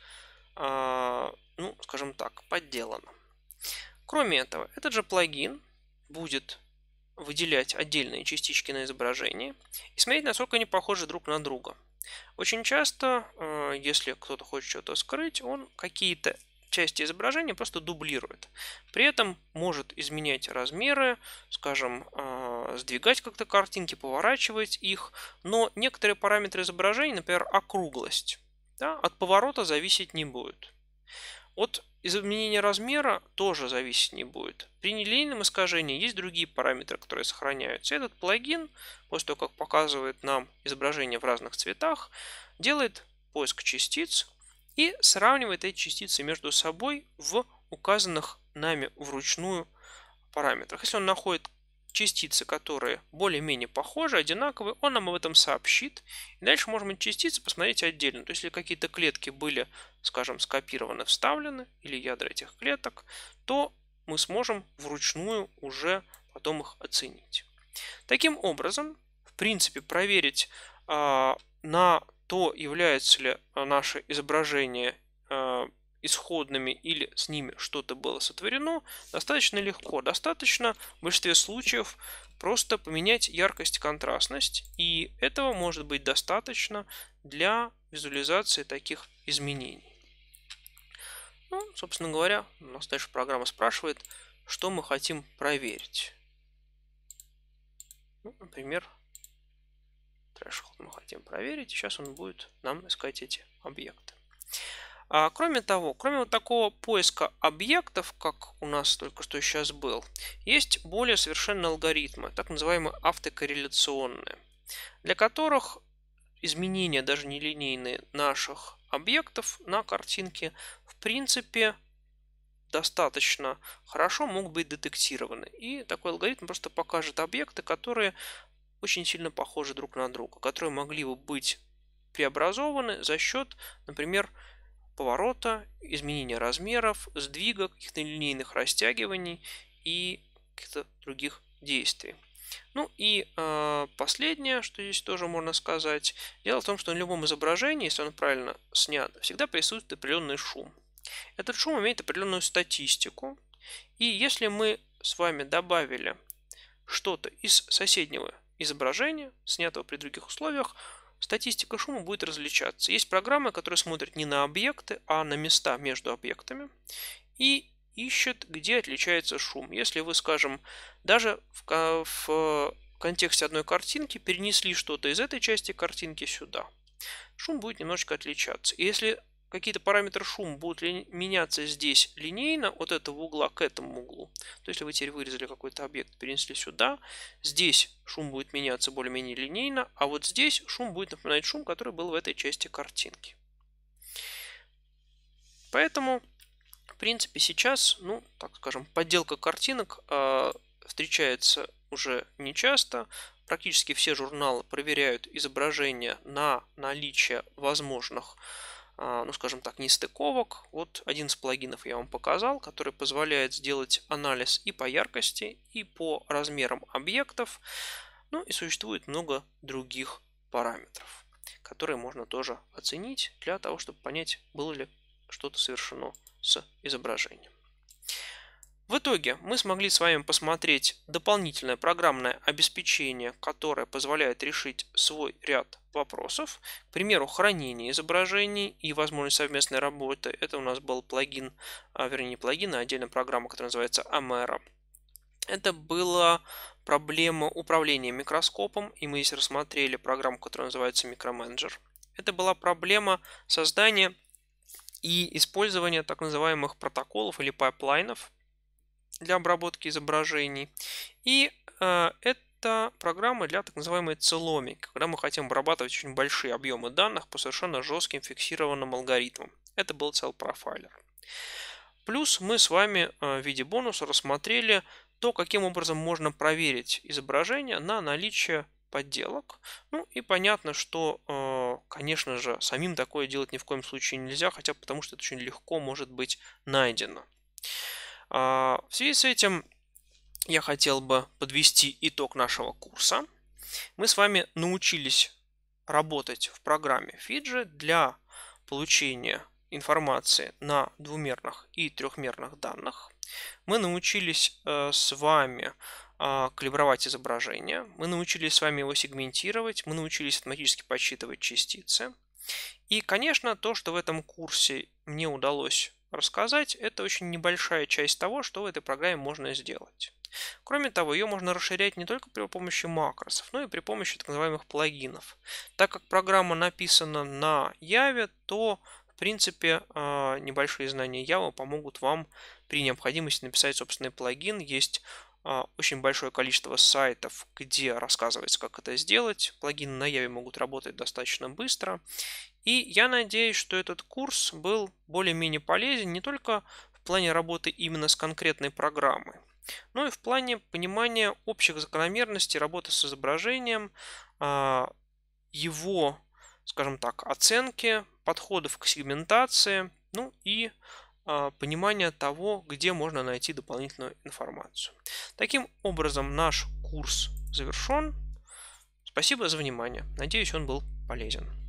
э, ну, скажем так, подделано. Кроме этого, этот же плагин будет выделять отдельные частички на изображении и смотреть, насколько они похожи друг на друга. Очень часто, э, если кто-то хочет что-то скрыть, он какие-то части изображения просто дублирует. При этом может изменять размеры, скажем, э, сдвигать как-то картинки, поворачивать их, но некоторые параметры изображения, например, округлость, да, от поворота зависеть не будет. От изменения размера тоже зависеть не будет. При нелинейном искажении есть другие параметры, которые сохраняются. Этот плагин, после того, как показывает нам изображение в разных цветах, делает поиск частиц и сравнивает эти частицы между собой в указанных нами вручную параметрах. Если он находит частицы, которые более-менее похожи, одинаковые, он нам об этом сообщит. И дальше можем эти частицы посмотреть отдельно. То есть, если какие-то клетки были, скажем, скопированы, вставлены, или ядра этих клеток, то мы сможем вручную уже потом их оценить. Таким образом, в принципе, проверить э, на то, является ли наше изображение э, исходными или с ними что-то было сотворено, достаточно легко. Достаточно в большинстве случаев просто поменять яркость контрастность, и этого может быть достаточно для визуализации таких изменений. Ну, собственно говоря, у нас дальше программа спрашивает, что мы хотим проверить. Ну, например, threshold мы хотим проверить, сейчас он будет нам искать эти объекты. А, кроме того, кроме вот такого поиска объектов, как у нас только что сейчас был, есть более совершенные алгоритмы, так называемые автокорреляционные, для которых изменения, даже нелинейные, наших объектов на картинке в принципе достаточно хорошо могут быть детектированы. И такой алгоритм просто покажет объекты, которые очень сильно похожи друг на друга, которые могли бы быть преобразованы за счет, например, поворота, изменения размеров, сдвига, каких-то линейных растягиваний и каких-то других действий. Ну и э, последнее, что здесь тоже можно сказать, дело в том, что на любом изображении, если оно правильно снято, всегда присутствует определенный шум. Этот шум имеет определенную статистику, и если мы с вами добавили что-то из соседнего изображения, снятого при других условиях, статистика шума будет различаться. Есть программы, которые смотрят не на объекты, а на места между объектами и ищет, где отличается шум. Если вы, скажем, даже в, в контексте одной картинки перенесли что-то из этой части картинки сюда, шум будет немножечко отличаться. И если какие-то параметры шума будут ли, меняться здесь линейно от этого угла к этому углу. То есть, если вы теперь вырезали какой-то объект, перенесли сюда, здесь шум будет меняться более-менее линейно, а вот здесь шум будет напоминать шум, который был в этой части картинки. Поэтому, в принципе, сейчас, ну, так скажем, подделка картинок э, встречается уже нечасто. Практически все журналы проверяют изображения на наличие возможных а, ну скажем так, нестыковок. Вот один из плагинов я вам показал, который позволяет сделать анализ и по яркости, и по размерам объектов. Ну и существует много других параметров, которые можно тоже оценить для того, чтобы понять, было ли что-то совершено с изображением. В итоге мы смогли с вами посмотреть дополнительное программное обеспечение, которое позволяет решить свой ряд вопросов. К примеру, хранение изображений и возможность совместной работы. Это у нас был плагин, а, вернее не плагин, а отдельная программа, которая называется Amera. Это была проблема управления микроскопом, и мы здесь рассмотрели программу, которая называется Micro-Manager. Это была проблема создания и использования так называемых протоколов или пайплайнов, для обработки изображений. И э, это программы для так называемой целомики, когда мы хотим обрабатывать очень большие объемы данных по совершенно жестким фиксированным алгоритмам. Это был CellProfiler. Плюс мы с вами э, в виде бонуса рассмотрели то, каким образом можно проверить изображение на наличие подделок. Ну и понятно, что, э, конечно же, самим такое делать ни в коем случае нельзя, хотя потому что это очень легко может быть найдено. А, в связи с этим я хотел бы подвести итог нашего курса. Мы с вами научились работать в программе Fiji для получения информации на двумерных и трехмерных данных. Мы научились э, с вами э, калибровать изображение, мы научились с вами его сегментировать, мы научились автоматически подсчитывать частицы. И, конечно, то, что в этом курсе мне удалось рассказать, это очень небольшая часть того, что в этой программе можно сделать. Кроме того, ее можно расширять не только при помощи макросов, но и при помощи так называемых плагинов. Так как программа написана на Java, то в принципе, а, небольшие знания Java помогут вам при необходимости написать собственный плагин. Есть а, очень большое количество сайтов, где рассказывается, как это сделать. Плагины на Java могут работать достаточно быстро. И я надеюсь, что этот курс был более-менее полезен не только в плане работы именно с конкретной программой, но и в плане понимания общих закономерностей работы с изображением, а, его, скажем так, оценки, подходов к сегментации, ну и а, понимания того, где можно найти дополнительную информацию. Таким образом, наш курс завершен. Спасибо за внимание. Надеюсь, он был полезен.